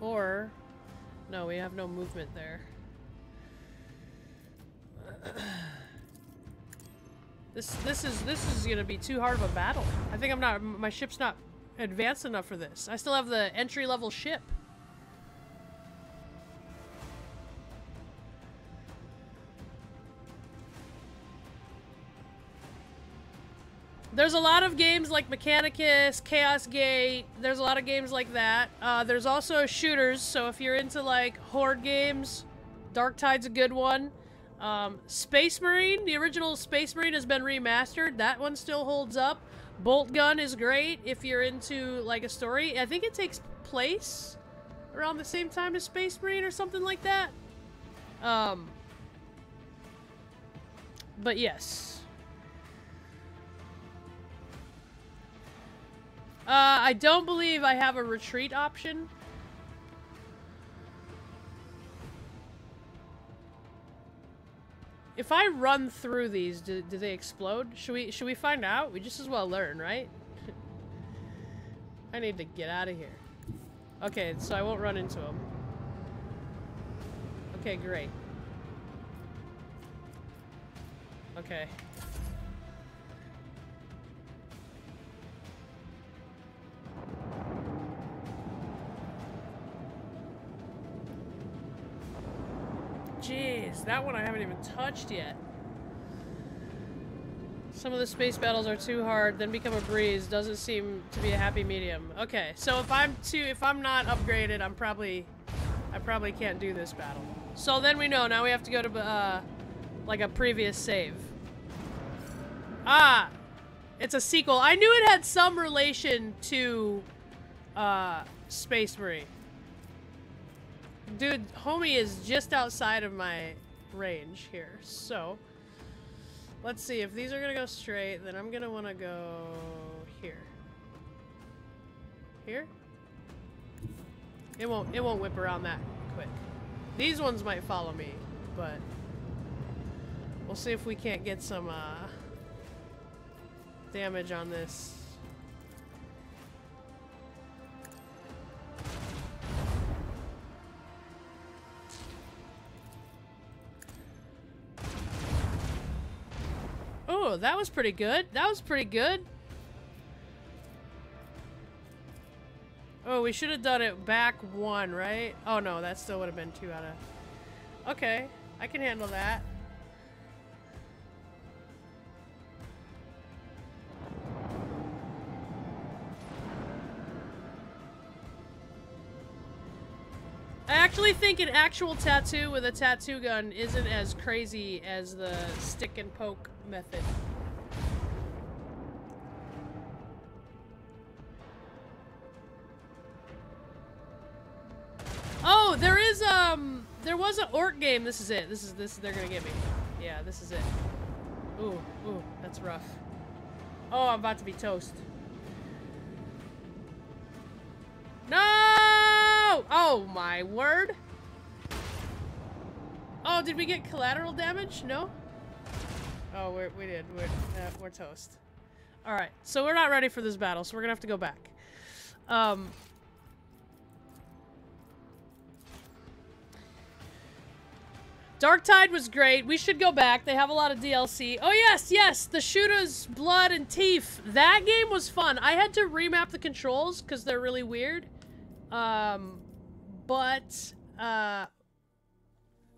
Or, no, we have no movement there. this this is this is gonna be too hard of a battle. I think I'm not. My ship's not advanced enough for this. I still have the entry level ship. There's a lot of games like Mechanicus, Chaos Gate. There's a lot of games like that. Uh, there's also shooters, so if you're into like horde games, Darktide's a good one. Um, Space Marine, the original Space Marine has been remastered. That one still holds up. Boltgun is great if you're into like a story. I think it takes place around the same time as Space Marine or something like that. Um, but yes. Uh, I don't believe I have a retreat option. If I run through these, do, do they explode? Should we should we find out? We just as well learn, right? I need to get out of here. Okay, so I won't run into them. Okay, great. Okay. Jeez, that one I haven't even touched yet. Some of the space battles are too hard, then become a breeze. Doesn't seem to be a happy medium. Okay, so if I'm too, if I'm not upgraded, I'm probably, I probably can't do this battle. So then we know. Now we have to go to, uh, like a previous save. Ah, it's a sequel. I knew it had some relation to, uh, Space Marine. Dude, homie is just outside of my range here, so... Let's see, if these are gonna go straight, then I'm gonna wanna go... here. Here? It won't, it won't whip around that quick. These ones might follow me, but... We'll see if we can't get some, uh... damage on this that was pretty good. That was pretty good. Oh, we should have done it back one, right? Oh, no, that still would have been two out of... Okay, I can handle that. I actually think an actual tattoo with a tattoo gun isn't as crazy as the stick and poke method. Was an orc game. This is it. This is this they're gonna get me. Yeah, this is it. Ooh, ooh, that's rough. Oh, I'm about to be toast. No! Oh my word. Oh, did we get collateral damage? No? Oh, we're, we did. We're, uh, we're toast. Alright, so we're not ready for this battle, so we're gonna have to go back. Um... Darktide was great. We should go back. They have a lot of DLC. Oh, yes, yes! The Shootas, Blood, and Teeth. That game was fun. I had to remap the controls because they're really weird. Um, but, uh,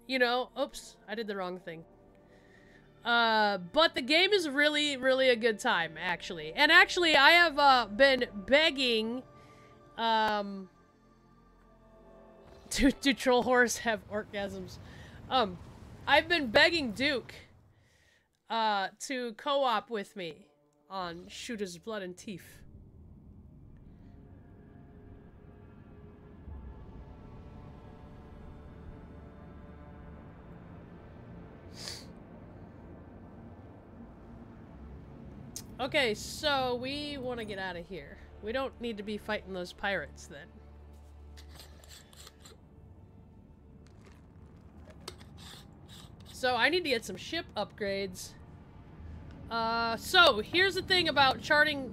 you know, oops, I did the wrong thing. Uh, but the game is really, really a good time, actually. And actually, I have uh, been begging Um, do, do troll horse have orgasms? Um, I've been begging Duke uh, to co-op with me on Shootas Blood and Teeth. Okay, so we want to get out of here. We don't need to be fighting those pirates then. So I need to get some ship upgrades. Uh, so here's the thing about charting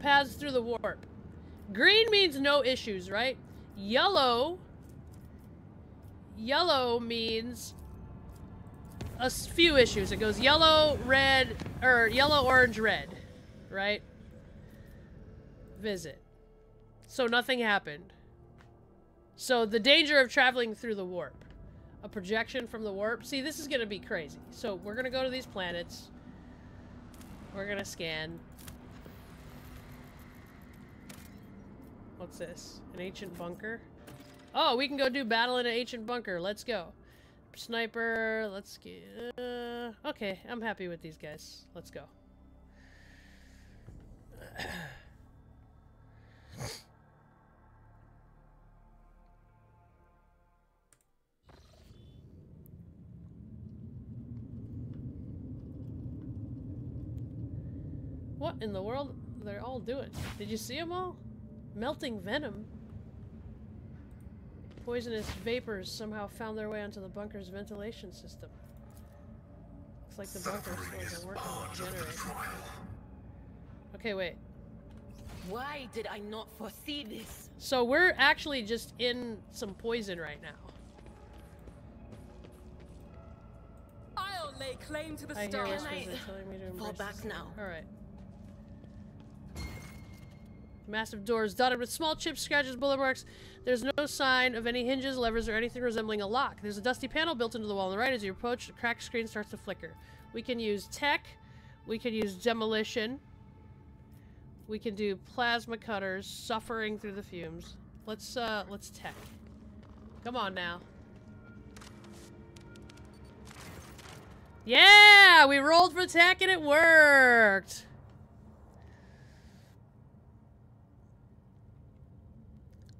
paths through the warp. Green means no issues, right? Yellow, yellow means a few issues. It goes yellow, red, or yellow, orange, red right? Visit. So nothing happened. So the danger of traveling through the warp. A projection from the warp. See, this is going to be crazy. So we're going to go to these planets. We're going to scan. What's this? An ancient bunker? Oh, we can go do battle in an ancient bunker. Let's go. Sniper, let's get... Uh, okay, I'm happy with these guys. Let's go. what in the world they're all doing? Did you see them all? Melting venom? Poisonous vapors somehow found their way onto the bunker's ventilation system. Looks like the bunker wasn't working generator. Okay, wait. Why did I not foresee this? So we're actually just in some poison right now. I'll lay claim to the I stars. hear whispers are telling me to Fall back now. Alright. Massive doors dotted with small chips, scratches, bullet marks. There's no sign of any hinges, levers, or anything resembling a lock. There's a dusty panel built into the wall on the right. As you approach, the cracked screen starts to flicker. We can use tech. We can use demolition. We can do plasma cutters, suffering through the fumes. Let's, uh, let's tech. Come on now. Yeah! We rolled for tech and it worked!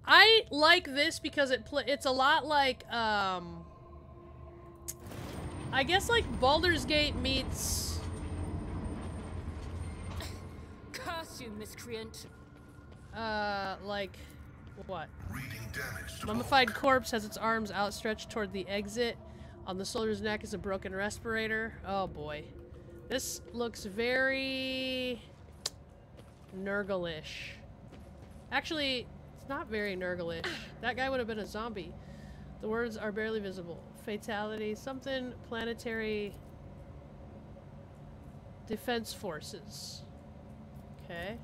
I like this because it pl it's a lot like, um... I guess like Baldur's Gate meets... Curse you, miscreant. Uh, like... What? Reading damage to Mummified corpse has its arms outstretched toward the exit. On the soldier's neck is a broken respirator. Oh boy. This looks very... Nurgle-ish. Actually, it's not very Nurgle-ish. That guy would have been a zombie. The words are barely visible. Fatality, something planetary defense forces. Okay.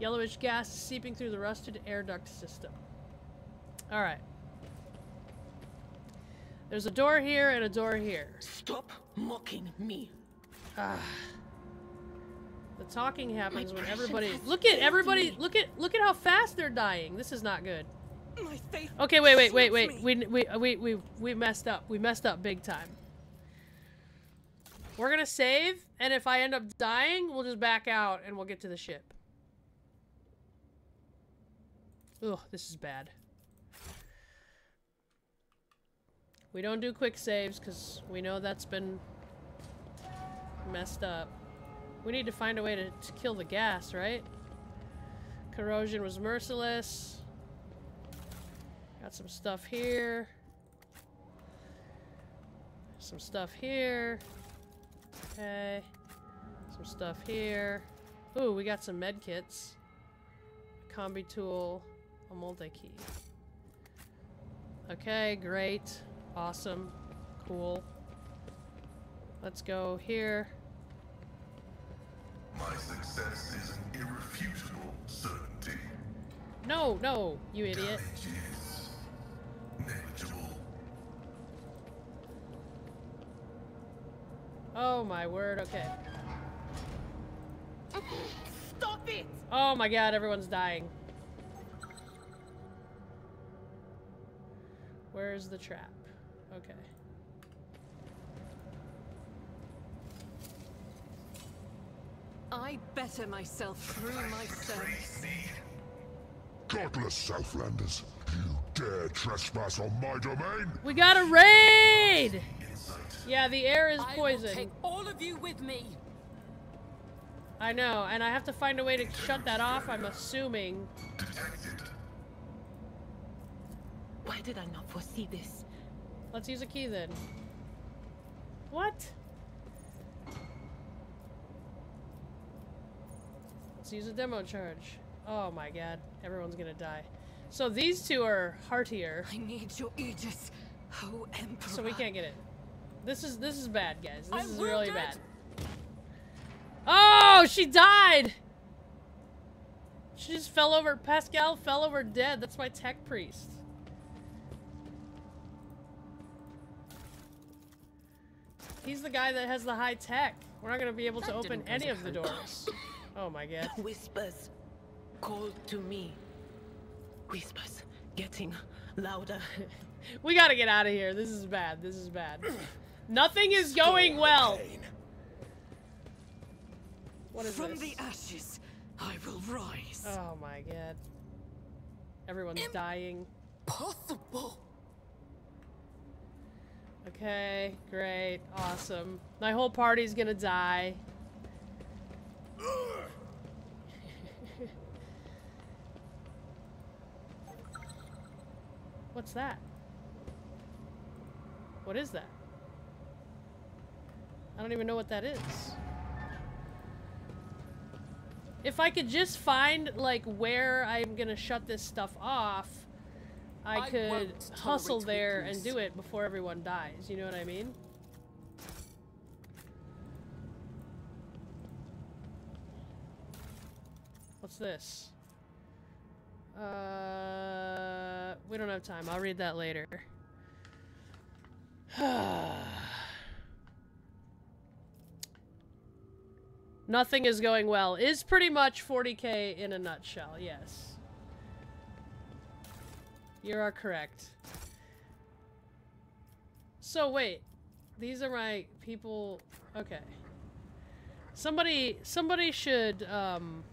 Yellowish gas seeping through the rusted air duct system. Alright. There's a door here and a door here. Stop mocking me. Ah. The talking happens when everybody look at everybody look at look at how fast they're dying. This is not good. My faith. Okay, wait, wait, wait, wait. We we we we we messed up. We messed up big time. We're gonna save, and if I end up dying, we'll just back out and we'll get to the ship. Ugh, this is bad. We don't do quick saves because we know that's been messed up. We need to find a way to, to kill the gas, right? Corrosion was merciless. Got some stuff here. Some stuff here. Okay. Some stuff here. Ooh, we got some med kits. A combi tool. A multi-key. Okay, great. Awesome. Cool. Let's go here. My success is an irrefutable certainty. No, no, you idiot. Oh my word, okay. Stop it! Oh my god, everyone's dying. Where's the trap? Okay. I better myself through my service. Godless Southlanders, you dare trespass on my domain? We got a raid! Yeah, the air is I will poison. take all of you with me. I know, and I have to find a way to shut that off, I'm assuming. Detected. Why did I not foresee this? Let's use a key then. What? Use a demo charge. Oh my god, everyone's gonna die. So these two are heartier, I need your aegis, oh Emperor. so we can't get it. This is this is bad, guys. This I'm is really wounded. bad. Oh, she died. She just fell over. Pascal fell over dead. That's my tech priest. He's the guy that has the high tech. We're not gonna be able to open any of the doors. Oh my god. Whispers called to me. Whispers getting louder. We gotta get out of here. This is bad. This is bad. Nothing is going well. What is From this? the ashes, I will rise. Oh my god. Everyone's dying. Possible. Okay, great, awesome. My whole party's gonna die. What's that? What is that? I don't even know what that is. If I could just find, like, where I'm gonna shut this stuff off, I, I could hustle there and do it before everyone dies. You know what I mean? What's this? Uh, we don't have time. I'll read that later. Nothing is going well. Is pretty much 40k in a nutshell, yes. You are correct. So wait, these are my people. Okay. Somebody, somebody should um.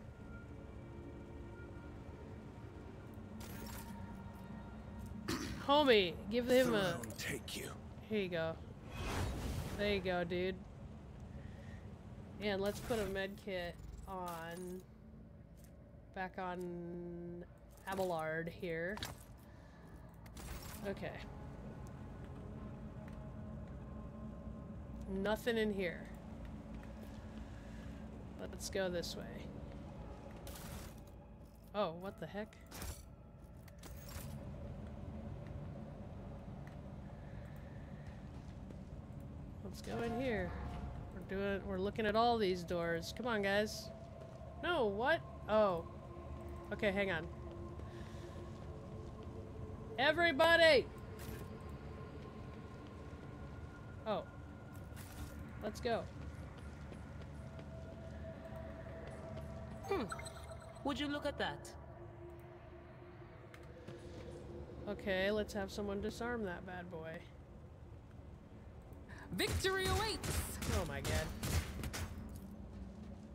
Homie, give him a. take you. Here you go. There you go, dude. And let's put a med kit on. Back on Abelard here. Okay. Nothing in here. Let's go this way. Oh, what the heck? Let's go in here. We're doing we're looking at all these doors. Come on, guys. No, what? Oh. Okay, hang on. Everybody! Oh. Let's go. Hmm. Would you look at that? Okay, let's have someone disarm that bad boy. Victory awaits. Oh my god.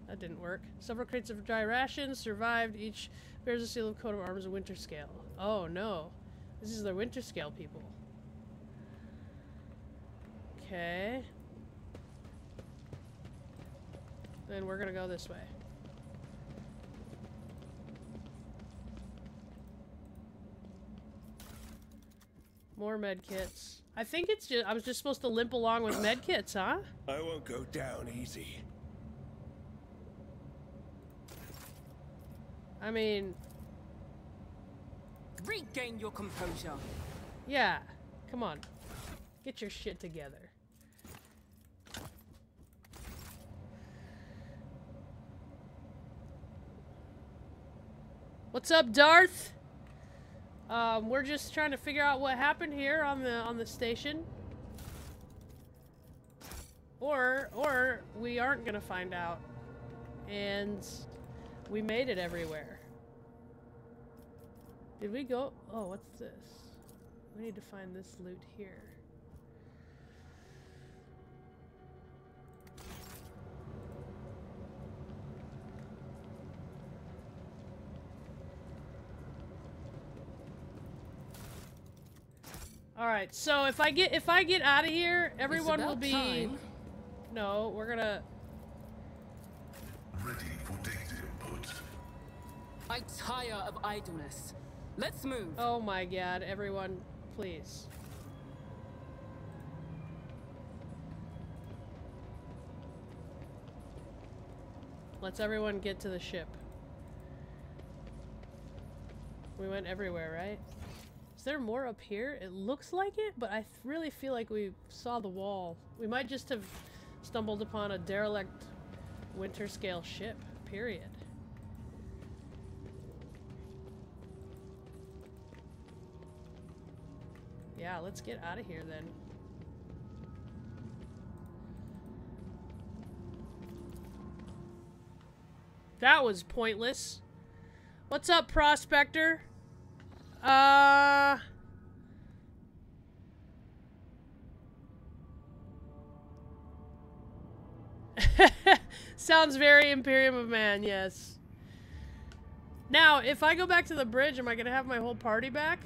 That didn't work. Several crates of dry rations survived. Each bears a seal of coat of arms of Winterscale. Oh no. This is the Winterscale people. Okay. Then we're gonna go this way. More med kits. I think it's just I was just supposed to limp along with medkits, huh? I won't go down easy. I mean, Regain your composure. yeah. Come on. Get your shit together. What's up, Darth? Um, we're just trying to figure out what happened here on the on the station. Or or we aren't gonna find out. And we made it everywhere. Did we go? Oh, what's this? we need to find this loot here. All right, so if I get if I get out of here, everyone will be. time. No, we're gonna. Ready for data input. I tire of idleness. Let's move. Oh my god, everyone, please. Let's everyone get to the ship. We went everywhere, right? Is there more up here? It looks like it, but I really feel like we saw the wall. We might just have stumbled upon a derelict Winterscale ship, period. Yeah, let's get out of here then. That was pointless. What's up, Prospector? Uh... Sounds very Imperium of Man, yes. Now, if I go back to the bridge, am I going to have my whole party back?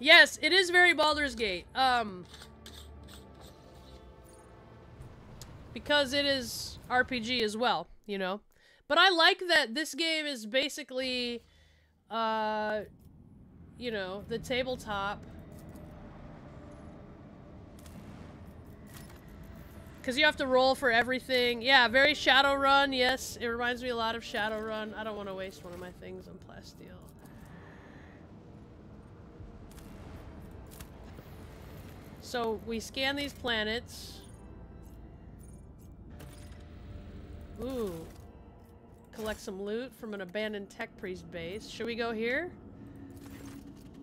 Yes, it is very Baldur's Gate. Um, because it is RPG as well, you know. But I like that this game is basically, uh, you know, the tabletop. Because you have to roll for everything. Yeah, very Shadowrun, yes. It reminds me a lot of Shadowrun. I don't want to waste one of my things on Plasteel. So we scan these planets. Ooh. Collect some loot from an abandoned tech priest base. Should we go here?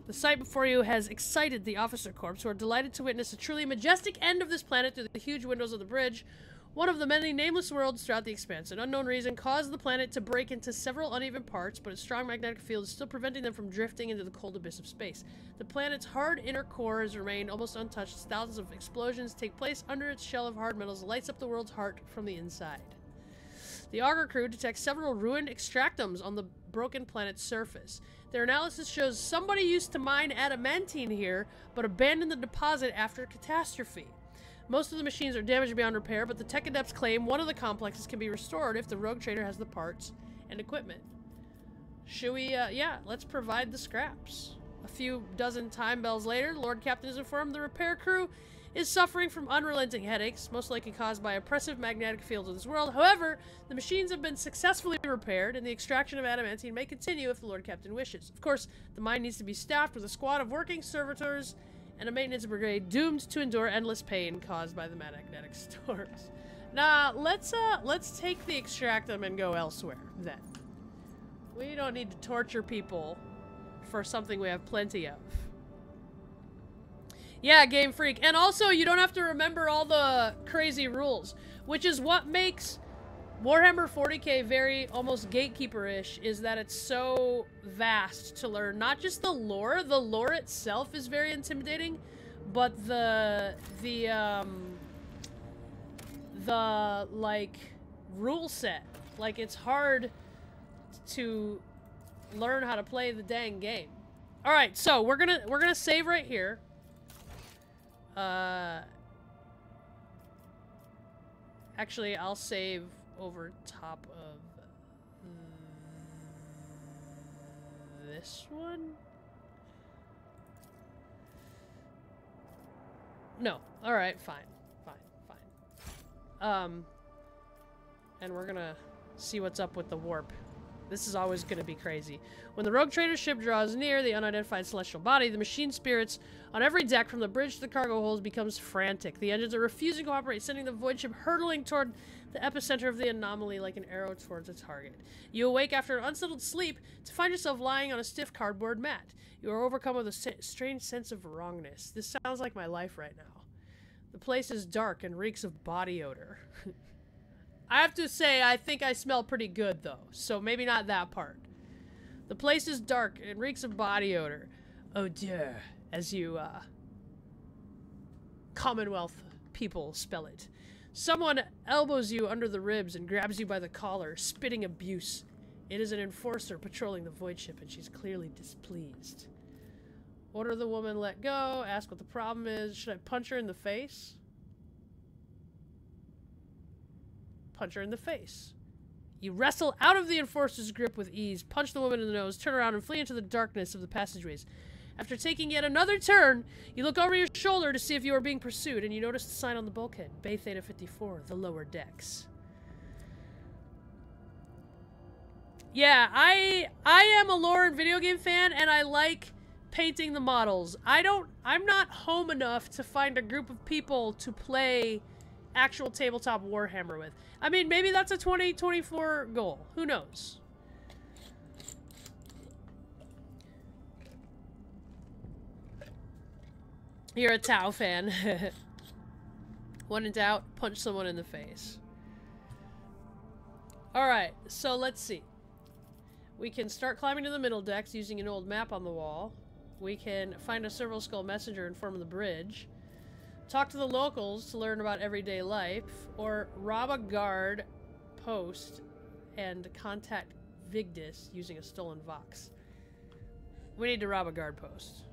The sight before you has excited the officer corps, who are delighted to witness a truly majestic end of this planet through the huge windows of the bridge. One of the many nameless worlds throughout the expanse. An unknown reason caused the planet to break into several uneven parts, but its strong magnetic field is still preventing them from drifting into the cold abyss of space. The planet's hard inner core has remained almost untouched as thousands of explosions take place under its shell of hard metals lights up the world's heart from the inside. The Augur crew detects several ruined extractums on the broken planet's surface. Their analysis shows somebody used to mine adamantine here, but abandoned the deposit after a catastrophe. Most of the machines are damaged beyond repair, but the Tech Adepts claim one of the complexes can be restored if the rogue trader has the parts and equipment. Should we, uh, yeah, let's provide the scraps. A few dozen time bells later, Lord Captain is informed the repair crew is suffering from unrelenting headaches, most likely caused by oppressive magnetic fields of this world. However, the machines have been successfully repaired, and the extraction of adamantine may continue if the Lord Captain wishes. Of course, the mine needs to be staffed with a squad of working servitors and a maintenance brigade doomed to endure endless pain caused by the magnetic storms. Nah, let's uh let's take the extractum and go elsewhere then. We don't need to torture people for something we have plenty of. Yeah, Game Freak. And also, you don't have to remember all the crazy rules, which is what makes Warhammer 40k very almost gatekeeper-ish, is that it's so vast to learn. Not just the lore, the lore itself is very intimidating, but the, the, um, the, like, rule set. Like, it's hard to learn how to play the dang game. Alright, so we're gonna, we're gonna save right here. Uh, actually, I'll save over top of this one. No. All right. Fine. Fine. Fine. Um, and we're gonna see what's up with the warp. This is always going to be crazy. When the rogue trader ship draws near the unidentified celestial body, the machine spirits on every deck from the bridge to the cargo holds becomes frantic. The engines are refusing to operate, sending the void ship hurtling toward the epicenter of the anomaly like an arrow towards a target. You awake after an unsettled sleep to find yourself lying on a stiff cardboard mat. You are overcome with a strange sense of wrongness. This sounds like my life right now. The place is dark and reeks of body odor. I have to say, I think I smell pretty good, though. So maybe not that part. The place is dark and reeks of body odor. Oh dear, as you, uh, Commonwealth people spell it. Someone elbows you under the ribs and grabs you by the collar, spitting abuse. It is an enforcer patrolling the void ship, and she's clearly displeased. Order the woman let go, ask what the problem is. Should I punch her in the face? Punch her in the face. You wrestle out of the enforcer's grip with ease, punch the woman in the nose, turn around, and flee into the darkness of the passageways. After taking yet another turn, you look over your shoulder to see if you are being pursued, and you notice the sign on the bulkhead Bay Theta 54, the lower decks. Yeah, I I am a lore and video game fan, and I like painting the models. I don't. I'm not home enough to find a group of people to play actual tabletop Warhammer with. I mean, maybe that's a 2024 goal. Who knows? You're a Tau fan. when in doubt, punch someone in the face. Alright, so let's see. We can start climbing to the middle decks using an old map on the wall. We can find a Servo Skull messenger and form of the bridge. Talk to the locals to learn about everyday life. Or rob a guard post and contact Vigdis using a stolen Vox. We need to rob a guard post.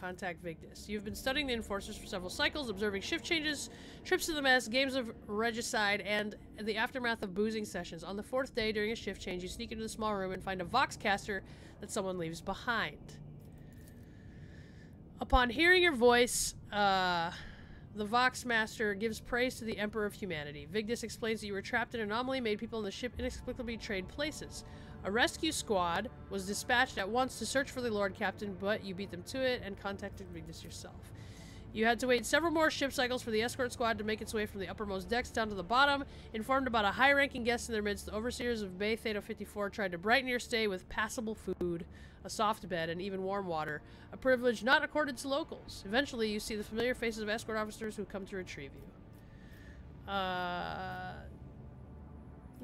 Contact Vigdis. You've been studying the Enforcers for several cycles, observing shift changes, trips to the mess, games of regicide, and the aftermath of boozing sessions. On the fourth day, during a shift change, you sneak into the small room and find a Vox caster that someone leaves behind. Upon hearing your voice, uh, the Vox Master gives praise to the Emperor of Humanity. Vigdis explains that you were trapped in an anomaly, made people on the ship inexplicably trade places. A rescue squad was dispatched at once to search for the Lord Captain, but you beat them to it and contacted Vigdis yourself. You had to wait several more ship cycles for the escort squad to make its way from the uppermost decks down to the bottom. Informed about a high-ranking guest in their midst, the overseers of Bay Theta 54 tried to brighten your stay with passable food, a soft bed, and even warm water, a privilege not accorded to locals. Eventually, you see the familiar faces of escort officers who come to retrieve you. Uh,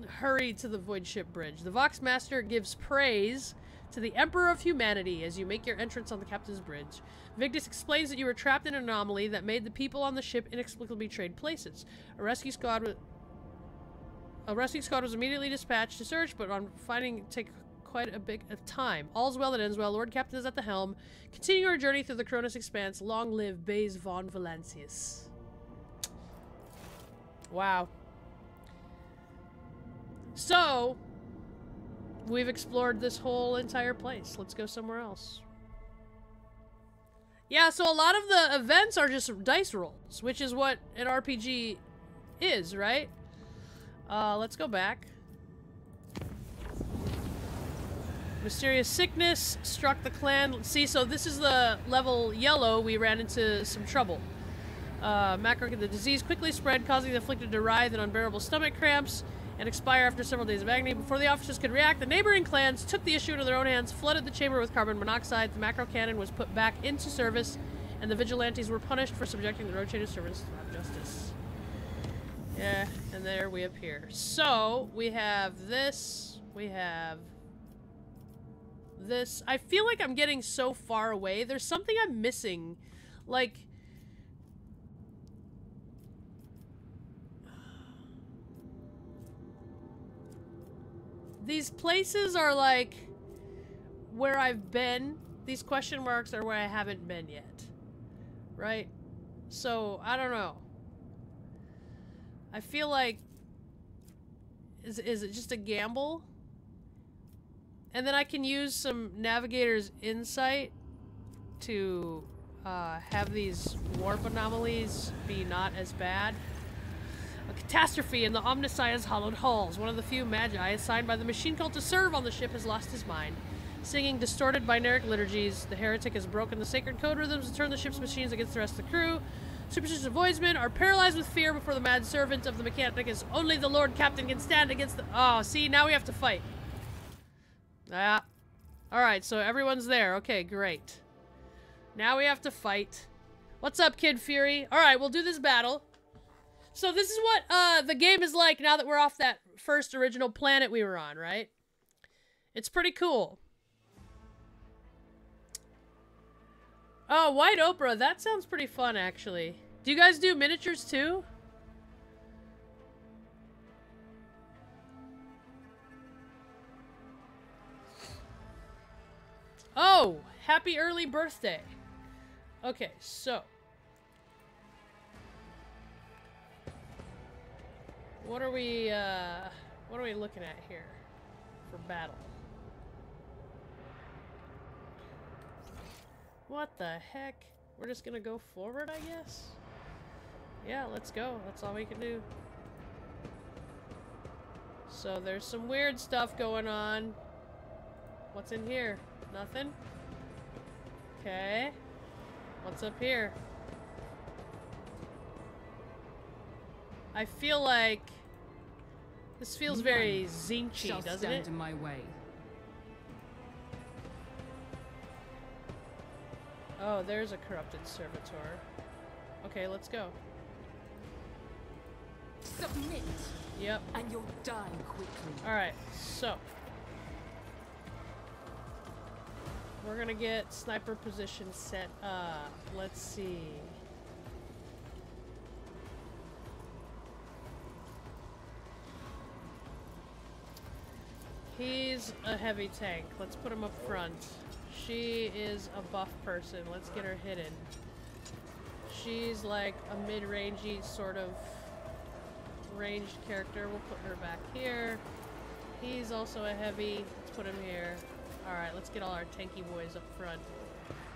hurry to the void ship bridge. The Vox Master gives praise to the Emperor of Humanity as you make your entrance on the captain's bridge. Vigdis explains that you were trapped in an anomaly that made the people on the ship inexplicably trade places. A rescue squad was a rescue squad was immediately dispatched to search, but on finding take quite a bit of time. All's well that ends well. Lord Captain is at the helm. Continue our journey through the Koronus Expanse. Long live Baze von Valancius. Wow. So, we've explored this whole entire place. Let's go somewhere else. Yeah, so a lot of the events are just dice rolls, which is what an RPG is, right? Uh, let's go back. Mysterious sickness struck the clan. See, so this is the level yellow. We ran into some trouble. Uh, macro, the disease quickly spread, causing the afflicted to writhe in unbearable stomach cramps and expire after several days of agony. Before the officers could react, the neighboring clans took the issue into their own hands, flooded the chamber with carbon monoxide, the macro cannon was put back into service, and the vigilantes were punished for subjecting the rotated servants to justice. Yeah, and there we appear. So, we have this, we have this. I feel like I'm getting so far away. There's something I'm missing. Like, these places are like where I've been. These question marks are where I haven't been yet. Right? So, I don't know. I feel like is is it just a gamble? And then I can use some navigator's insight to uh, have these warp anomalies be not as bad. A catastrophe in the Omnissiah's hallowed halls. One of the few magi assigned by the machine cult to serve on the ship has lost his mind. Singing distorted binaric liturgies, the heretic has broken the sacred code rhythms and turned the ship's machines against the rest of the crew. Superstitious voidsmen are paralyzed with fear before the mad servant of the Mechanicus only the Lord Captain can stand against the- Oh, see, now we have to fight. Ah. Alright, so everyone's there. Okay, great. Now we have to fight. What's up, Kid Fury? All right, we'll do this battle. So this is what uh, the game is like now that we're off that first original planet we were on, right? It's pretty cool. Oh, White Oprah. That sounds pretty fun, actually. Do you guys do miniatures, too? Oh, happy early birthday. Okay, so. What are we, uh, what are we looking at here for battle? What the heck? We're just gonna go forward, I guess? Yeah, let's go. That's all we can do. So there's some weird stuff going on. What's in here? Nothing? Okay. What's up here? I feel like this feels very zinchy, doesn't it? in my way. Oh, there's a corrupted servitor. Okay, let's go. Submit, Yep. and you'll die quickly. Alright, so. We're gonna get sniper position set up. Let's see. He's a heavy tank. Let's put him up front. She is a buff person. Let's get her hidden. She's like a mid-rangey sort of ranged character. We'll put her back here. He's also a heavy. Let's put him here. Alright, let's get all our tanky boys up front.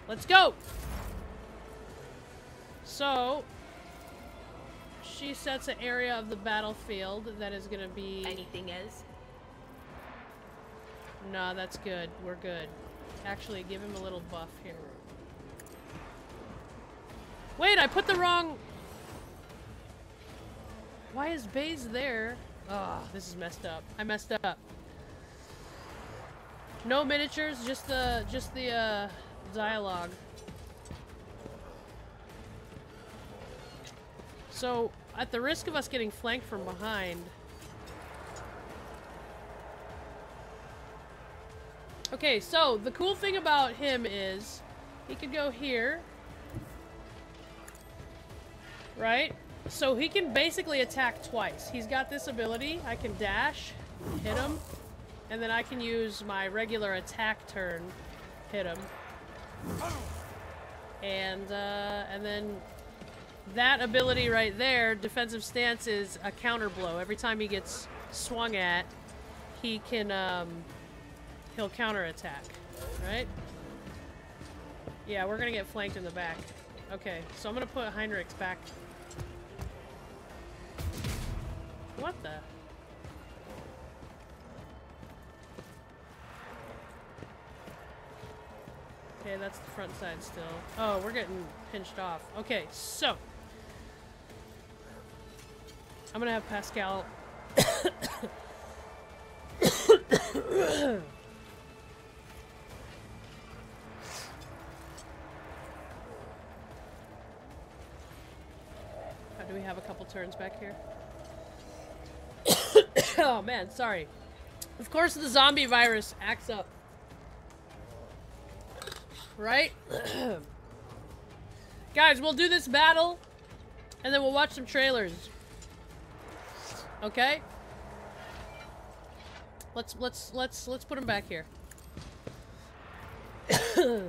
Let's go! So, she sets an area of the battlefield that is going to be... Anything else? Nah, that's good. We're good. Actually, give him a little buff here. Wait, I put the wrong... Why is Baze there? Ah, this is messed up. I messed up. No miniatures, just the just the uh, dialogue. So, at the risk of us getting flanked from behind, Okay, so the cool thing about him is he could go here. Right? So he can basically attack twice. He's got this ability. I can dash, hit him, and then I can use my regular attack turn, hit him. And, uh, and then that ability right there, defensive stance, is a counter blow. Every time he gets swung at, he can, um, he'll counterattack, right? Yeah, we're gonna get flanked in the back. Okay, so I'm gonna put Heinrix back. What the? Okay, that's the front side still. Oh, we're getting pinched off. Okay, so. I'm gonna have Pascal Do we have a couple turns back here? oh man, sorry. Of course the zombie virus acts up. Right? Guys, we'll do this battle and then we'll watch some trailers. Okay? Let's let's let's let's put him back here.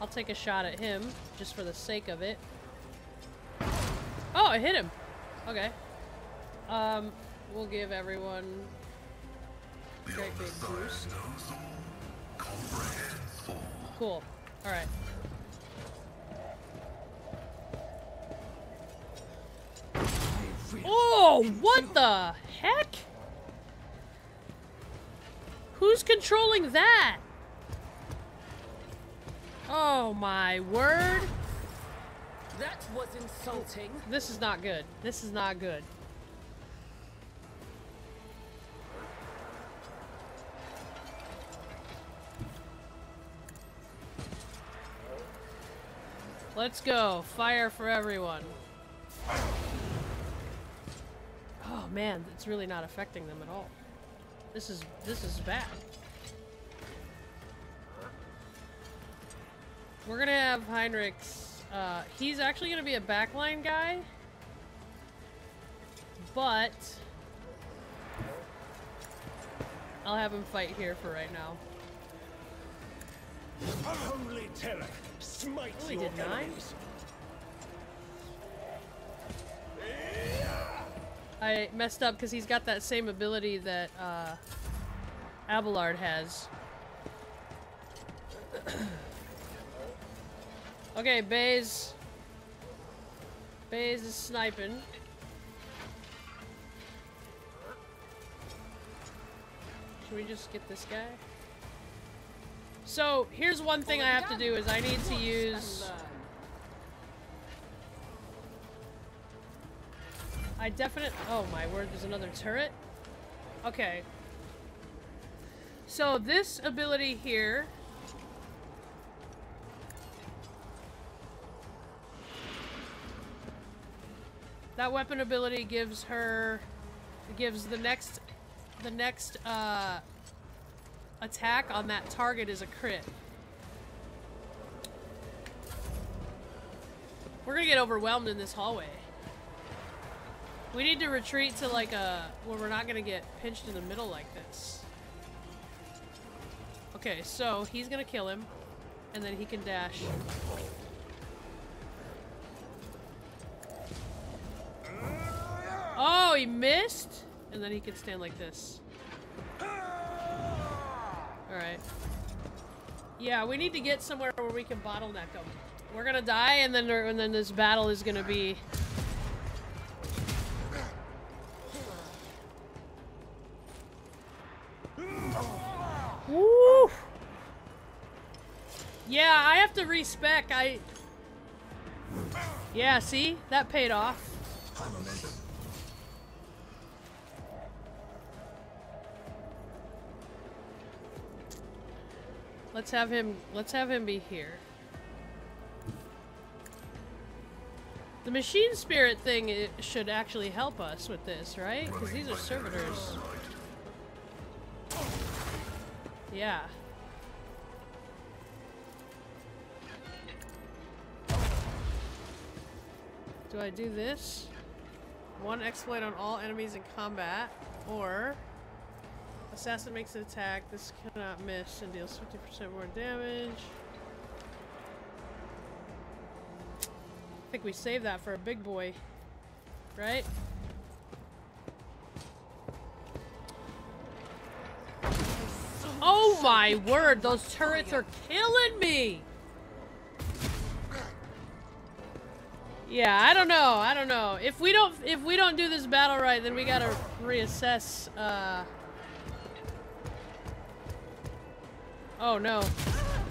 I'll take a shot at him just for the sake of it. Oh, I hit him. Okay. Um, we'll give everyone great big boost. Cool. All right. Oh, what the heck? Who's controlling that? Oh my word. That was insulting. This is not good. This is not good. Let's go. Fire for everyone. Oh man, it's really not affecting them at all. This is this is bad. We're gonna have Heinrix. Uh, he's actually gonna be a backline guy, but I'll have him fight here for right now. Holy terror! Smite Oh, he your did nine? enemies. I messed up because he's got that same ability that uh, Abelard has. Okay, Baze. Baze is sniping. Can we just get this guy? So, here's one thing I have to do is I need to use... I definitely. Oh my word! There's another turret. Okay. So this ability here. That weapon ability gives her, gives the next, the next uh, attack on that target is a crit. We're gonna get overwhelmed in this hallway. We need to retreat to like a where we're not gonna get pinched in the middle like this. Okay, so he's gonna kill him, and then he can dash. Oh, he missed, and then he can stand like this. All right. Yeah, we need to get somewhere where we can bottleneck them. We're gonna die, and then and then this battle is gonna be Woo! Yeah, I have to respec. I. Yeah, see? That paid off. Let's have him. Let's have him be here. The machine spirit thing should actually help us with this, right? Because these are servitors. Yeah. Do I do this? One exploit on all enemies in combat, or assassin makes an attack. This cannot miss and deals 50% more damage. I think we save that for a big boy, right? Oh my word, those turrets are killing me! Yeah, I don't know, I don't know. If we don't if we don't do this battle right, then we gotta reassess uh Oh no.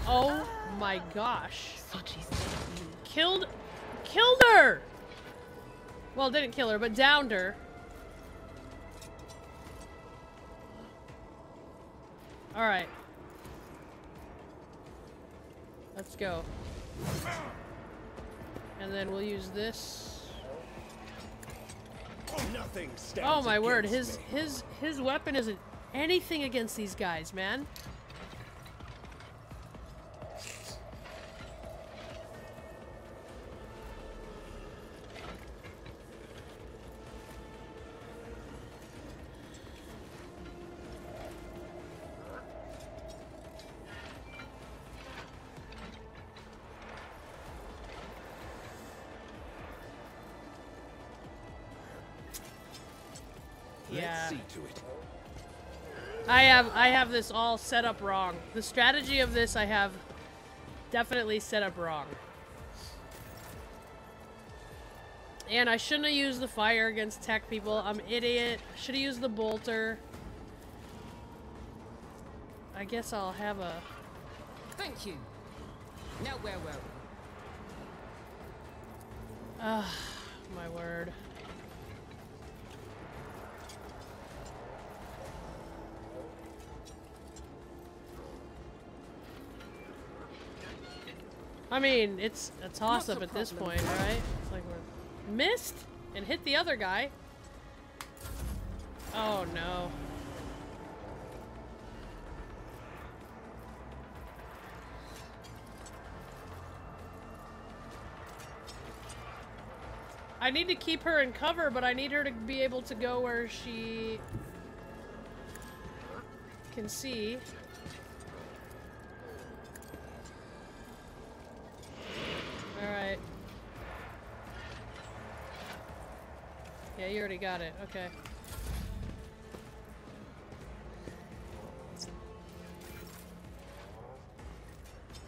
Oh my gosh. Killed killed her! Well, didn't kill her, but downed her. Alright. Let's go. And then we'll use this. Nothing Oh my word, his me. his his weapon isn't anything against these guys, man. Have I have this all set up wrong. The strategy of this I have definitely set up wrong. And I shouldn't have used the fire against tech people. I'm idiot. Should have used the bolter. I guess I'll have a Thank you. Now where were we? Ah, my word. I mean, it's a toss up a at this point, right? It's like we're missed and hit the other guy. Oh no. I need to keep her in cover, but I need her to be able to go where she can see. Alright. Yeah, you already got it. Okay.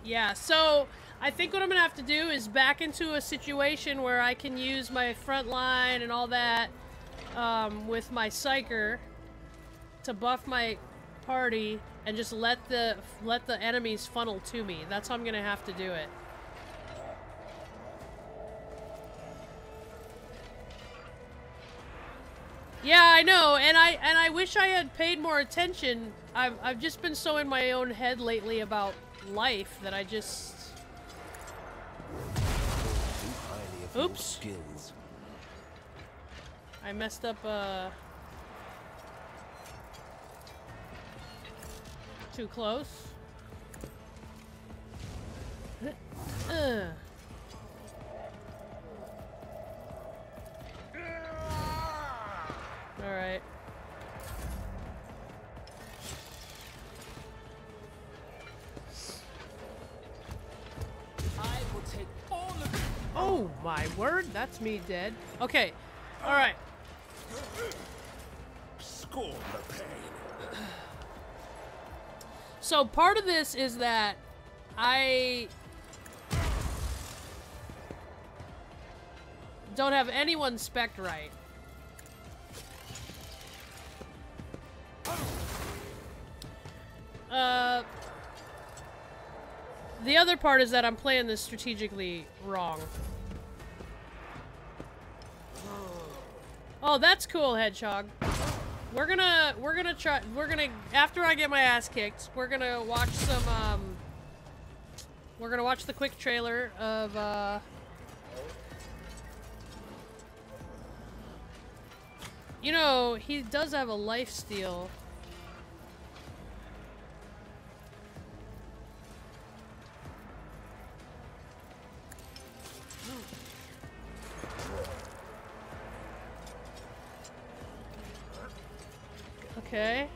Yeah, so I think what I'm gonna have to do is back into a situation where I can use my front line and all that um, with my psyker to buff my party and just let the let the enemies funnel to me. That's how I'm gonna have to do it. Yeah, I know, and I and I wish I had paid more attention. I've I've just been so in my own head lately about life that I just Oops. I messed up uh too close. Ugh. All right. I will take all of. Oh my word, that's me dead. Okay. All right. Scorn the pain. So part of this is that I don't have anyone spec right. Uh, the other part is that I'm playing this strategically wrong. Oh, that's cool, Hedgehog. We're gonna, we're gonna try, we're gonna, after I get my ass kicked, we're gonna watch some, um, we're gonna watch the quick trailer of, uh, you know, he does have a life steal. Okay.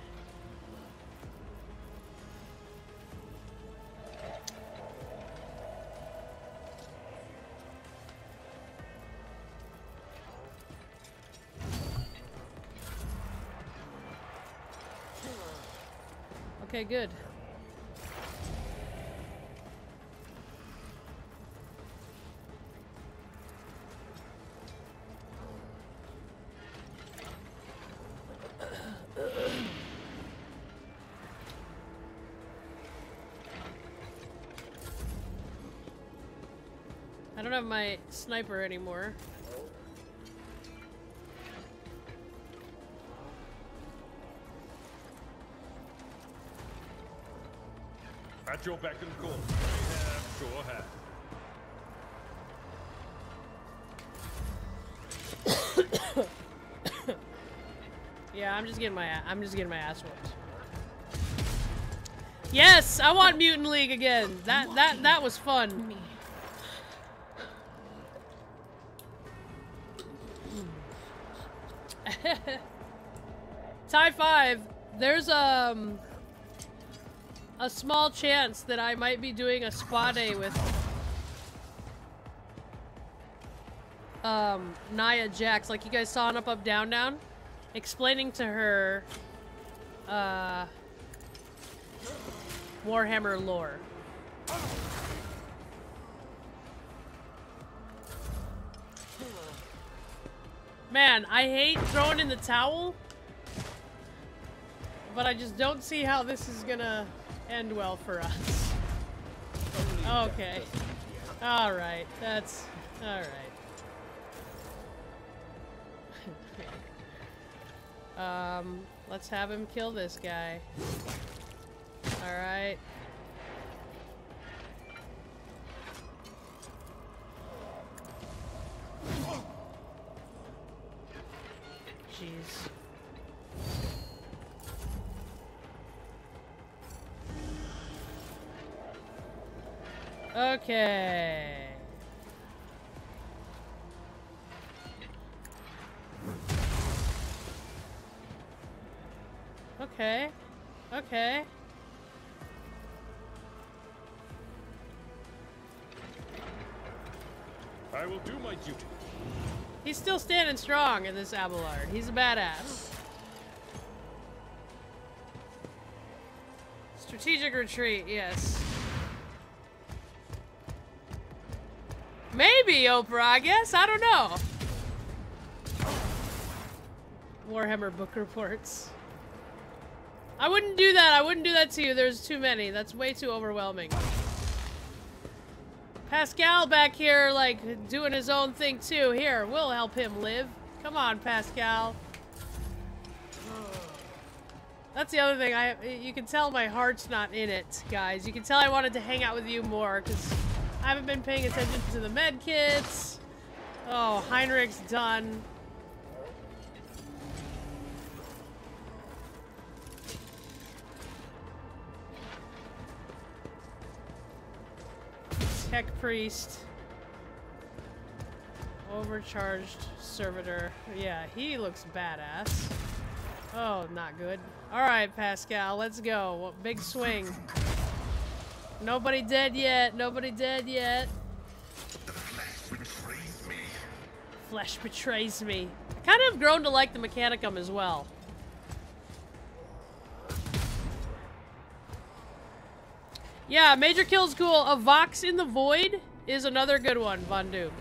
Okay, good. My sniper anymore. At your beck and call. Have, sure have. Yeah, I'm just getting my I'm just getting my ass whooped. Yes, I want Mutant League again. That that that was fun. Um a small chance that I might be doing a spa day with um Nia Jax, like you guys saw in Up Up Down Down, explaining to her uh Warhammer lore. Man, I hate throwing in the towel, but I just don't see how this is gonna end well for us. Okay. Alright, that's... Alright. um, let's have him kill this guy. Alright. Okay. Okay. Okay. I will do my duty. He's still standing strong in this Abelard. He's a badass. Strategic retreat, yes. Maybe, Oprah, I guess. I don't know. Warhammer book reports. I wouldn't do that. I wouldn't do that to you. There's too many. That's way too overwhelming. Pasqal back here, like, doing his own thing too. Here, we'll help him live. Come on, Pasqal. That's the other thing. I you can tell my heart's not in it, guys. You can tell I wanted to hang out with you more because I haven't been paying attention to the med kits. Oh, Heinrix's done. Tech priest. Overcharged servitor. Yeah, he looks badass. Oh, not good. Alright, Pasqal, let's go. Big swing. Nobody dead yet. Nobody dead yet. The flesh betrays me. Flesh betrays me. I kind of have grown to like the Mechanicum as well. Yeah, Majorkill's cool. A Vox in the Void is another good one, Von Doom.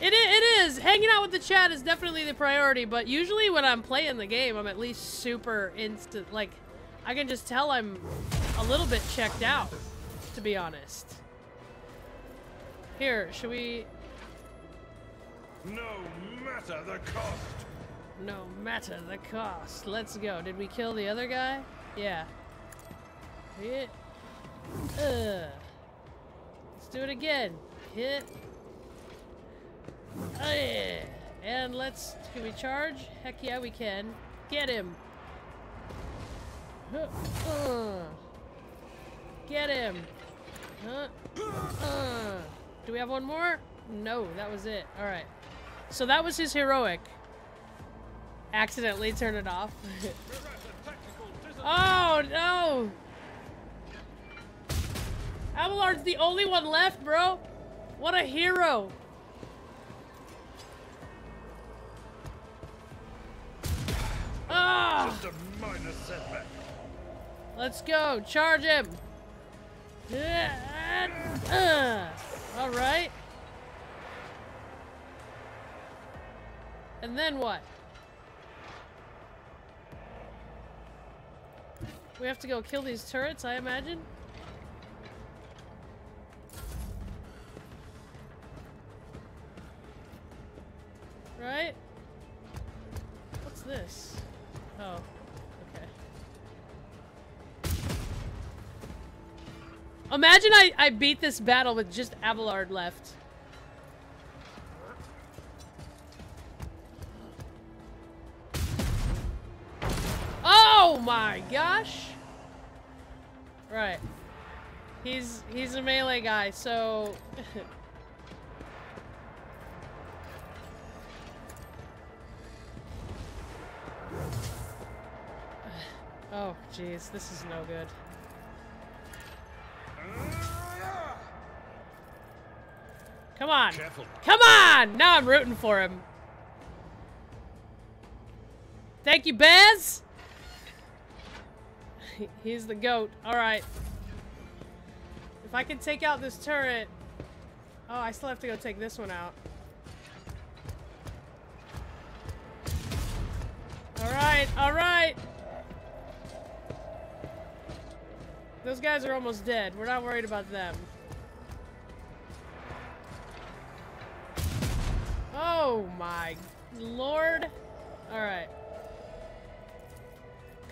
It, it is. Hanging out with the chat is definitely the priority, but usually when I'm playing the game, I'm at least super instant. Like, I can just tell I'm a little bit checked out, to be honest. Here, should we... No matter the cost. No matter the cost. Let's go. Did we kill the other guy? Yeah. Hit. Ugh. Let's do it again. Hit. Oh yeah. And let's, can we charge? Heck yeah, we can. Get him. Uh. Get him. Huh. Uh. Do we have one more? No, that was it. All right. So that was his heroic. Accidentally turn it off. oh no! Abelard's the only one left, bro. What a hero. Ah! Just a minor setback. Let's go. Charge him. Uh, all right. And then what? We have to go kill these turrets, I imagine? Right? What's this? Oh, Imagine I, I beat this battle with just Abelard left. Oh my gosh! Right. He's he's a melee guy, so Oh, jeez, this is no good. Come on. Careful. Come on! Now I'm rooting for him. Thank you, Bez! He's the goat. Alright. If I can take out this turret... Oh, I still have to go take this one out. Alright, alright! Those guys are almost dead. We're not worried about them. Oh my lord. Alright.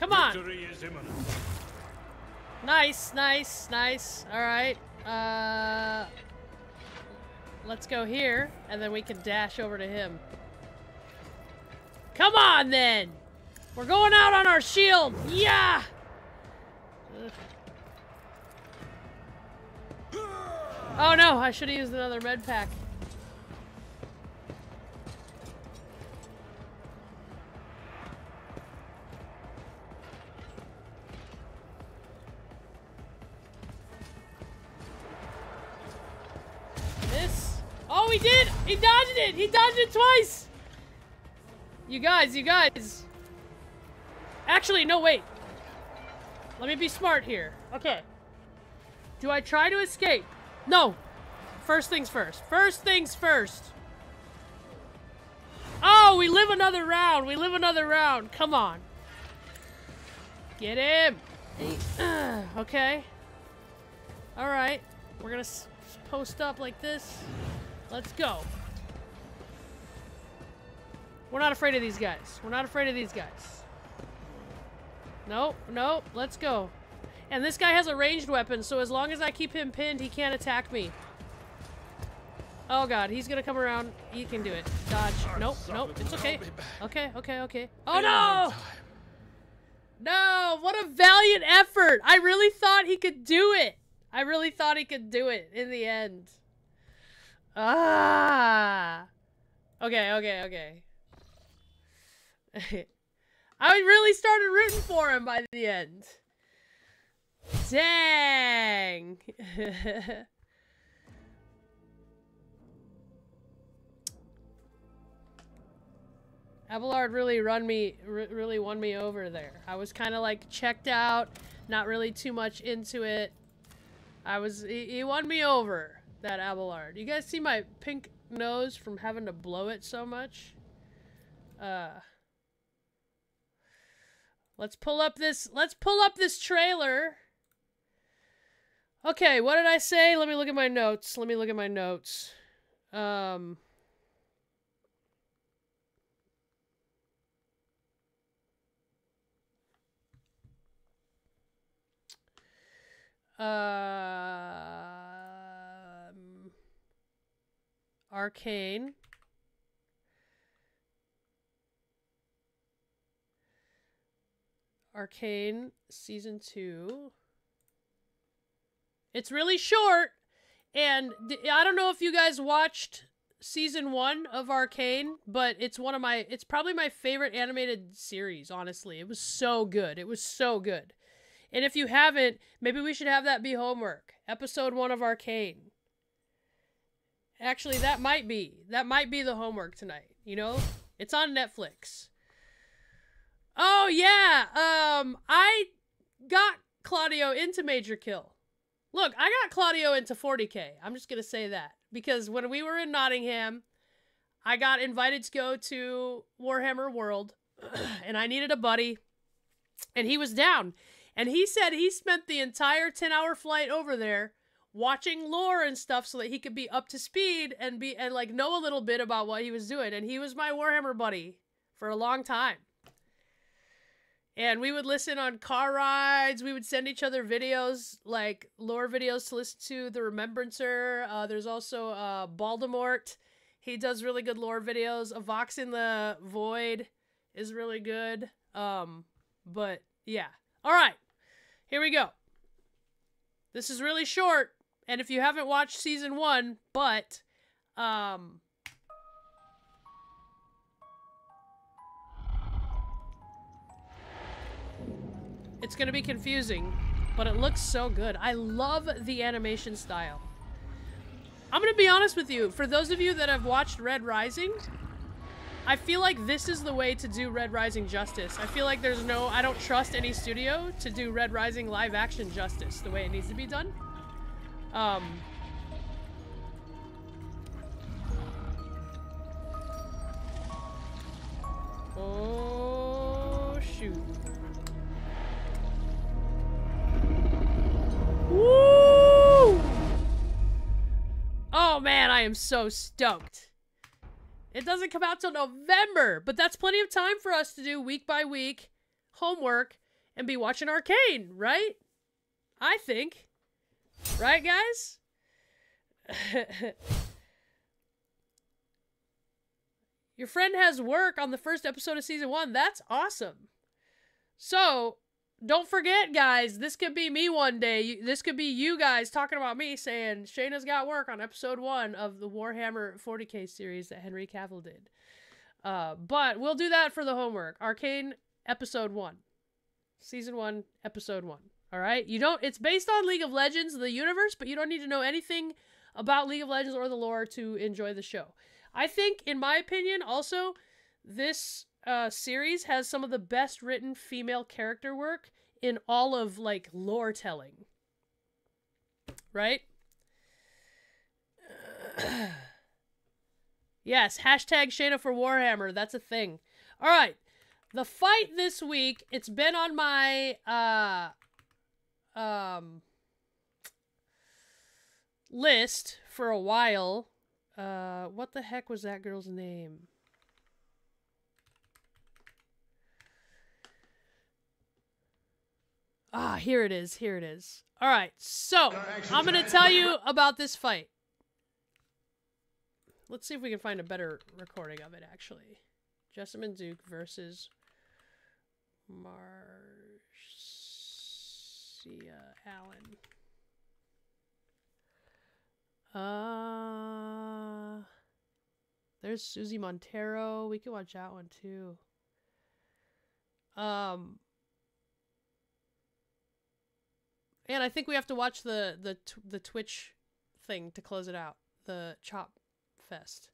Come on. Victory is imminent. Nice, nice, nice. Alright. Uh let's go here, and then we can dash over to him. Come on, then. We're going out on our shield. Yeah. Oh no, I should have used another med pack. This. Oh, he did! He dodged it! He dodged it twice! You guys, you guys. Actually, no, wait. Let me be smart here. Okay. Do I try to escape? No. First things first. First things first. Oh, we live another round. We live another round. Come on. Get him. okay. All right. We're to post up like this. Let's go. We're not afraid of these guys. We're not afraid of these guys. Nope, nope, let's go. And this guy has a ranged weapon, so as long as I keep him pinned, he can't attack me. Oh god, he's gonna come around. He can do it. Dodge. Nope, nope, it's okay. Okay, okay, okay. Oh no! No, what a valiant effort! I really thought he could do it! I really thought he could do it in the end. Ah! Okay, okay, okay. I really started rooting for him by the end. Dang. Abelard really run me, really won me over there. I was kind of like checked out, not really too much into it. I was, he, he won me over, that Abelard. You guys see my pink nose from having to blow it so much? Uh, let's pull up this, let's pull up this trailer. Okay, what did I say? Let me look at my notes. Let me look at my notes. Um... uh, Arcane. Arcane season two. It's really short, and I don't know if you guys watched season one of Arcane, but it's one of my, it's probably my favorite animated series, honestly. It was so good. It was so good. And if you haven't, maybe we should have that be homework. Episode one of Arcane. Actually, that might be. That might be the homework tonight. You know? It's on Netflix. Oh, yeah. Um, I got Claudio into Majorkill. Look, I got Claudio into 40k. I'm just going to say that. Because when we were in Nottingham, I got invited to go to Warhammer World. and I needed a buddy. And he was down. And he said he spent the entire 10 hour flight over there watching lore and stuff so that he could be up to speed and be and like know a little bit about what he was doing. And he was my Warhammer buddy for a long time. And we would listen on car rides. We would send each other videos, like lore videos to listen to. The Remembrancer. Uh, there's also uh, Baldermort. He does really good lore videos. A Vox in the Void is really good. Um, but yeah. All right. Here we go. This is really short, and if you haven't watched season one, but um It's gonna be confusing, but it looks so good. I love the animation style. I'm gonna be honest with you, for those of you that have watched Red Rising, I feel like this is the way to do Red Rising justice. I feel like there's no, I don't trust any studio to do Red Rising live action justice the way it needs to be done. Um, oh, shoot. Woo! Oh man, I am so stoked. It doesn't come out till November, but that's plenty of time for us to do week by week homework and be watching Arcane, right? I think. Right, guys? Your friend has work on the first episode of season one. That's awesome. So, don't forget, guys, this could be me one day. This could be you guys talking about me saying Shayna's got work on episode one of the Warhammer 40k series that Henry Cavill did. Uh, but we'll do that for the homework. Arcane episode one, season one, episode one. All right. You don't. It's based on League of Legends, the universe, but you don't need to know anything about League of Legends or the lore to enjoy the show. I think, in my opinion, also this uh, series has some of the best written female character work in all of like lore telling. Right? yes, hashtag Shayna for Warhammer. That's a thing. All right. The fight this week, it's been on my uh um list for a while. Uh what the heck was that girl's name? Ah, here it is. Here it is. All right. So, I'm going to tell you about this fight. Let's see if we can find a better recording of it actually. Jessamyn Duke versus Marcia Allen. Uh There's Susie Montero. We can watch that one too. Um and I think we have to watch the the the Twitch thing to close it out. The Chop Fest.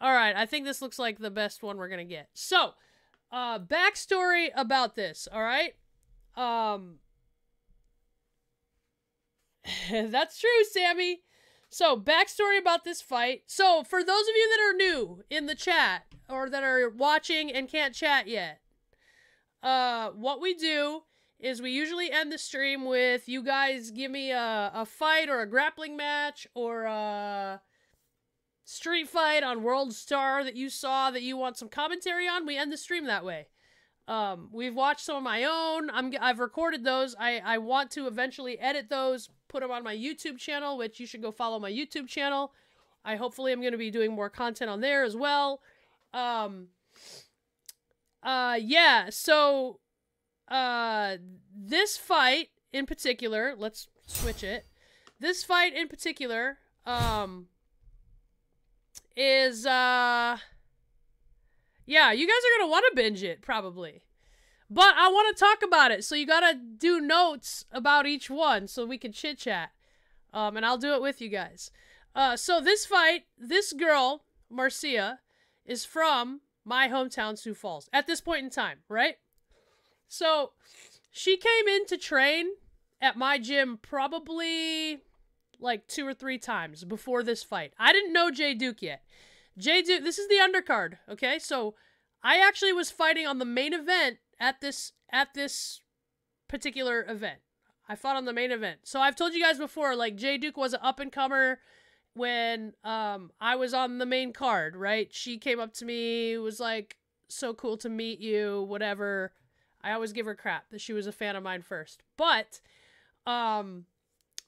All right, I think this looks like the best one we're gonna get. So, uh, backstory about this. All right, um, that's true, Sammy. So, backstory about this fight. So, for those of you that are new in the chat or that are watching and can't chat yet, uh, what we do is we usually end the stream with you guys give me a, a fight or a grappling match or a street fight on World Star that you saw that you want some commentary on. We end the stream that way. Um, we've watched some of my own. I'm I've recorded those. I I want to eventually edit those, put them on my YouTube channel, which you should go follow my YouTube channel. I hopefully am going to be doing more content on there as well. Um uh yeah, so uh this fight in particular, let's switch it. This fight in particular um is uh yeah, you guys are to want to binge it probably. But I want to talk about it, so you got to do notes about each one so we can chit-chat. Um and I'll do it with you guys. Uh so this fight, this girl, Marcia, is from my hometown Sioux Falls at this point in time, right? So she came in to train at my gym probably like two or three times before this fight. I didn't know Jay Duke yet. Jay Duke, this is the undercard, okay? So I actually was fighting on the main event at this at this particular event. I fought on the main event. So I've told you guys before, like Jay Duke was an up and comer when um I was on the main card, right? She came up to me, was like, so cool to meet you, whatever. I always give her crap that she was a fan of mine first. But um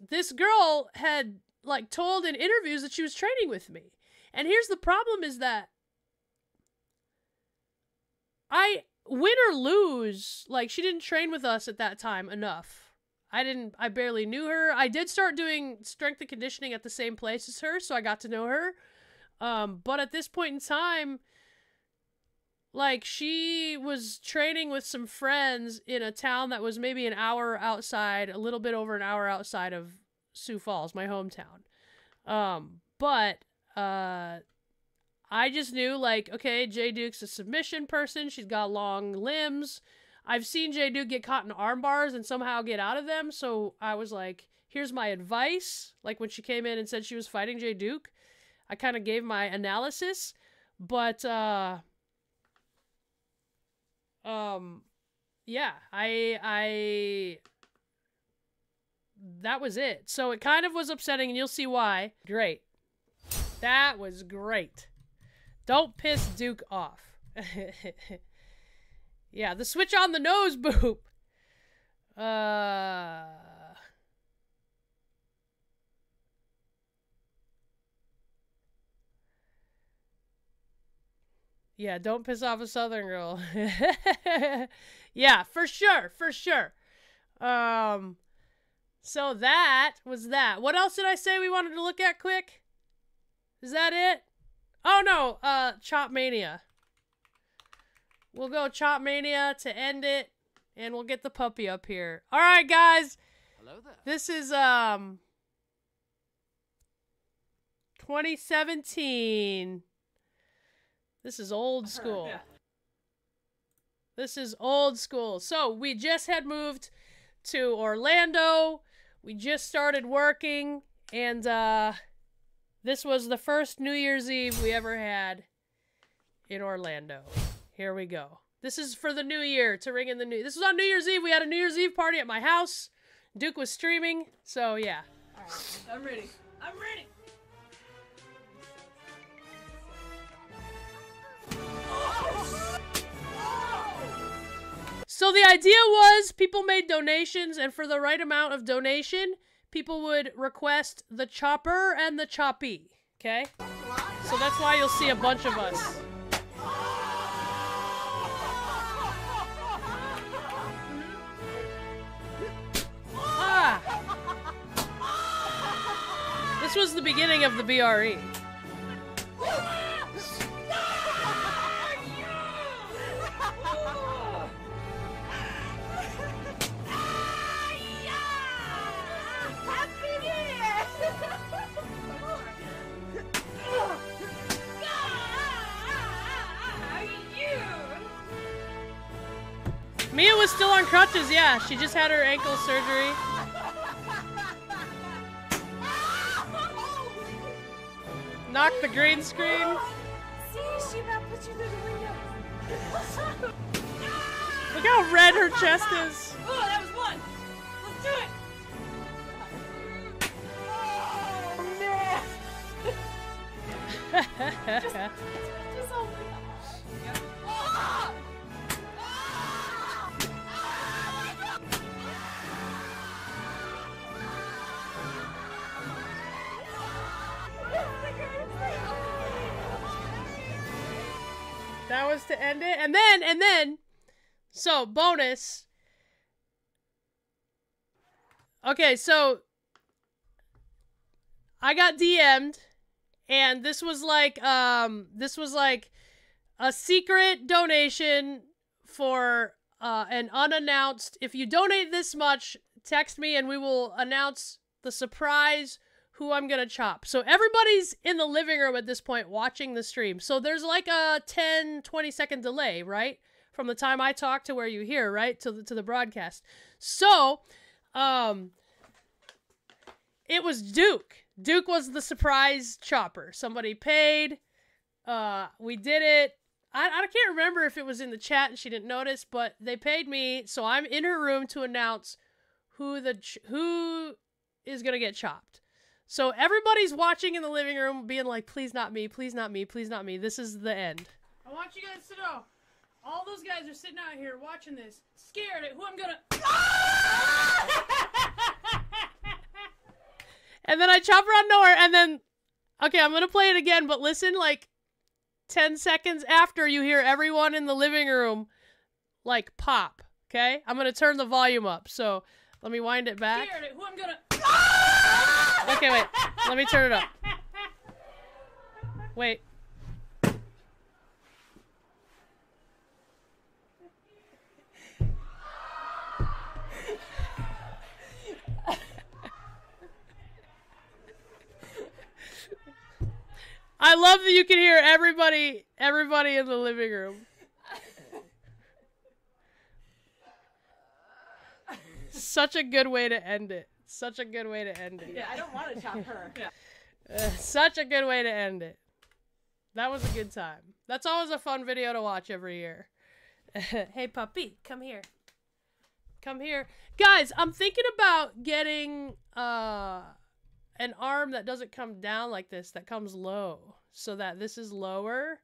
this girl had like told in interviews that she was training with me. And here's the problem is that I win or lose, like she didn't train with us at that time enough. I didn't I barely knew her. I did start doing strength and conditioning at the same place as her, so I got to know her. Um but at this point in time like she was training with some friends in a town that was maybe an hour outside, a little bit over an hour outside of Sioux Falls, my hometown. Um, but uh I just knew like, okay, Jay Duke's a submission person. She's got long limbs. I've seen Jay Duke get caught in arm bars and somehow get out of them, so I was like, here's my advice. Like when she came in and said she was fighting Jay Duke, I kind of gave my analysis, but uh um yeah i i that was it. So it kind of was upsetting and you'll see why. Great. That was great. Don't piss duke off. Yeah the switch on the nose boop uh Yeah, don't piss off a southern girl. yeah, for sure, for sure. Um so that was that. What else did I say we wanted to look at quick? Is that it? Oh no, uh Chop Mania. We'll go Chop Mania to end it and we'll get the puppy up here. All right, guys. Hello there. This is um 2017. This is old school. This is old school. So, we just had moved to Orlando. We just started working and uh this was the first New Year's Eve we ever had in Orlando. Here we go. This is for the new year to ring in the new. This was on New Year's Eve. We had a New Year's Eve party at my house. Duke was streaming, so yeah. I'm ready. I'm ready. So the idea was people made donations, and for the right amount of donation, people would request the chopper and the choppy. Okay? So that's why you'll see a bunch of us. Ah! This was the beginning of the. BRE. Mia was still on crutches, yeah. She just had her ankle surgery. Knock the green screen. Look how red her chest is. Oh, that was one. Let's do it. Just hold me That was to end it. And then, and then, so bonus. Okay, so I got DM'd and this was like um this was like a secret donation for uh an unannounced if you donate this much, text me and we will announce the surprise who I'm gonna chop. So everybody's in the living room at this point watching the stream. So there's like a 10, 20 second delay, right? From the time I talk to where you hear, right? To the to the broadcast. So um it was Duke. Duke was the surprise chopper. Somebody paid. Uh we did it. I, I can't remember if it was in the chat and she didn't notice, but they paid me, so I'm in her room to announce who the who is gonna get chopped. So everybody's watching in the living room, being like, "Please not me, please not me, please not me." This is the end. I want you guys to know, all those guys are sitting out here watching this, scared at who I'm gonna. And then I chop around nowhere, and then, okay, I'm gonna play it again, but listen, like, ten seconds after you hear everyone in the living room, like pop. Okay, I'm gonna turn the volume up. So let me wind it back. Scared at who I'm gonna. Okay, wait. Let me turn it up. Wait. I love that you can hear everybody everybody in the living room. Such a good way to end it. Such a good way to end it. Yeah, I don't want to chop her. Yeah. Uh, such a good way to end it. That was a good time. That's always a fun video to watch every year. hey, puppy, come here. Come here. Guys, I'm thinking about getting uh an arm that doesn't come down like this, that comes low, so that this is lower,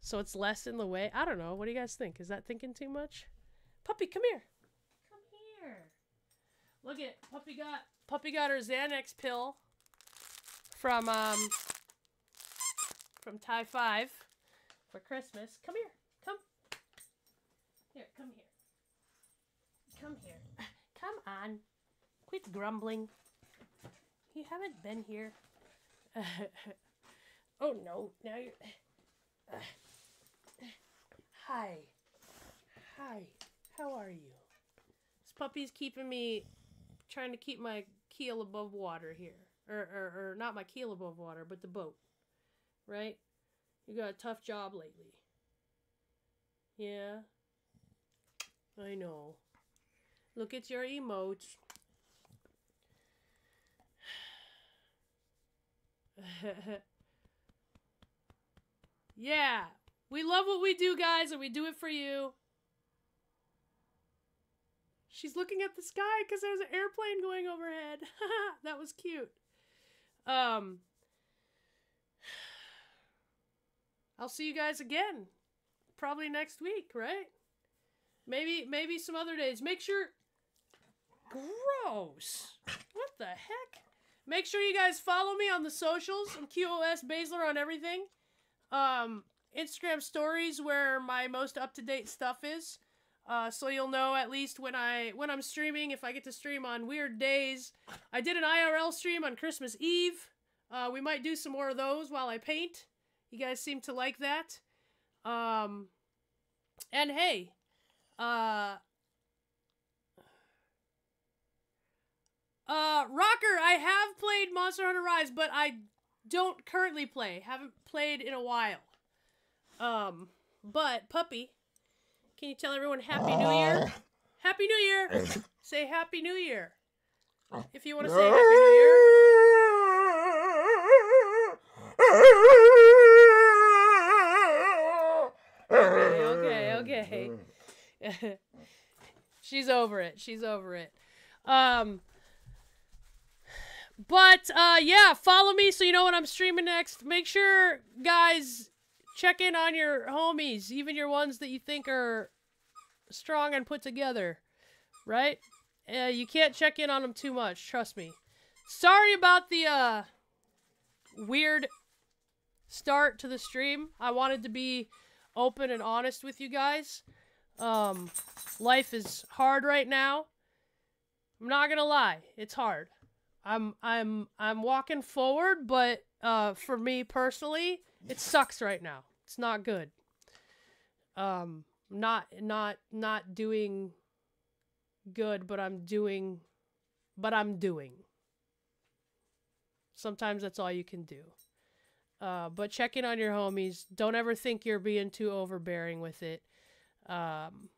so it's less in the way. I don't know. What do you guys think? Is that thinking too much? Puppy, come here. Look at puppy got puppy got her Xanax pill from um from Tie Five for Christmas. Come here. Come. Here, come here. Come here. Come on. Quit grumbling. You haven't been here. oh no, now you're. Hi. Hi. How are you? This puppy's keeping me. Trying to keep my keel above water here. Or, or, or not my keel above water, but the boat. Right? You got a tough job lately. Yeah. I know. Look at your emotes. yeah. We love what we do, guys, and we do it for you. She's looking at the sky because there's an airplane going overhead. that was cute. Um, I'll see you guys again, probably next week, right? Maybe, maybe some other days. Make sure. Gross. What the heck? Make sure you guys follow me on the socials. I'm QOS Baszler on everything. Um, Instagram stories where my most up to date stuff is. Uh, so you'll know at least when I when I'm streaming if I get to stream on weird days. I did an IRL stream on Christmas Eve. Uh, we might do some more of those while I paint. You guys seem to like that. Um, and hey, uh, uh, Rocker, I have played Monster Hunter Rise, but I don't currently play. Haven't played in a while. Um, but Puppy, can you tell everyone Happy New Year? Happy New Year! say Happy New Year. If you want to say Happy New Year. Okay, okay, okay. She's over it. She's over it. Um, but uh, yeah, follow me so you know when I'm streaming next. Make sure, guys, check in on your homies, even your ones that you think are strong and put together, right? Uh, you can't check in on them too much, trust me. Sorry about the uh, weird start to the stream. I wanted to be open and honest with you guys. Um, life is hard right now. I'm not gonna lie, it's hard. I'm I'm I'm walking forward, but uh, for me personally, it sucks right now. It's not good. Um, not not not doing good, but I'm doing, but I'm doing. Sometimes that's all you can do. Uh, but check in on your homies. Don't ever think you're being too overbearing with it. Um,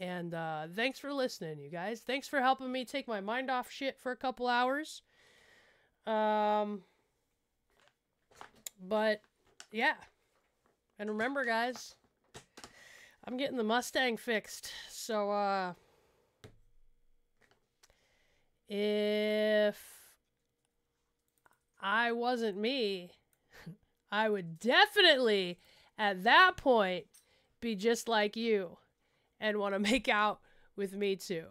and uh, thanks for listening, you guys. Thanks for helping me take my mind off shit for a couple hours. Um, but yeah. And remember, guys, I'm getting the Mustang fixed. So, uh, if I wasn't me, I would definitely, at that point, be just like you and want to make out with me too.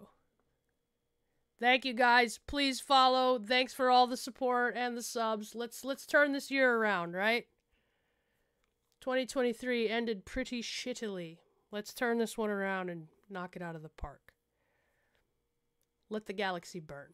Thank you guys. Please follow. Thanks for all the support and the subs. Let's let's turn this year around, right? 2023 ended pretty shittily. Let's turn this one around and knock it out of the park. Let the galaxy burn.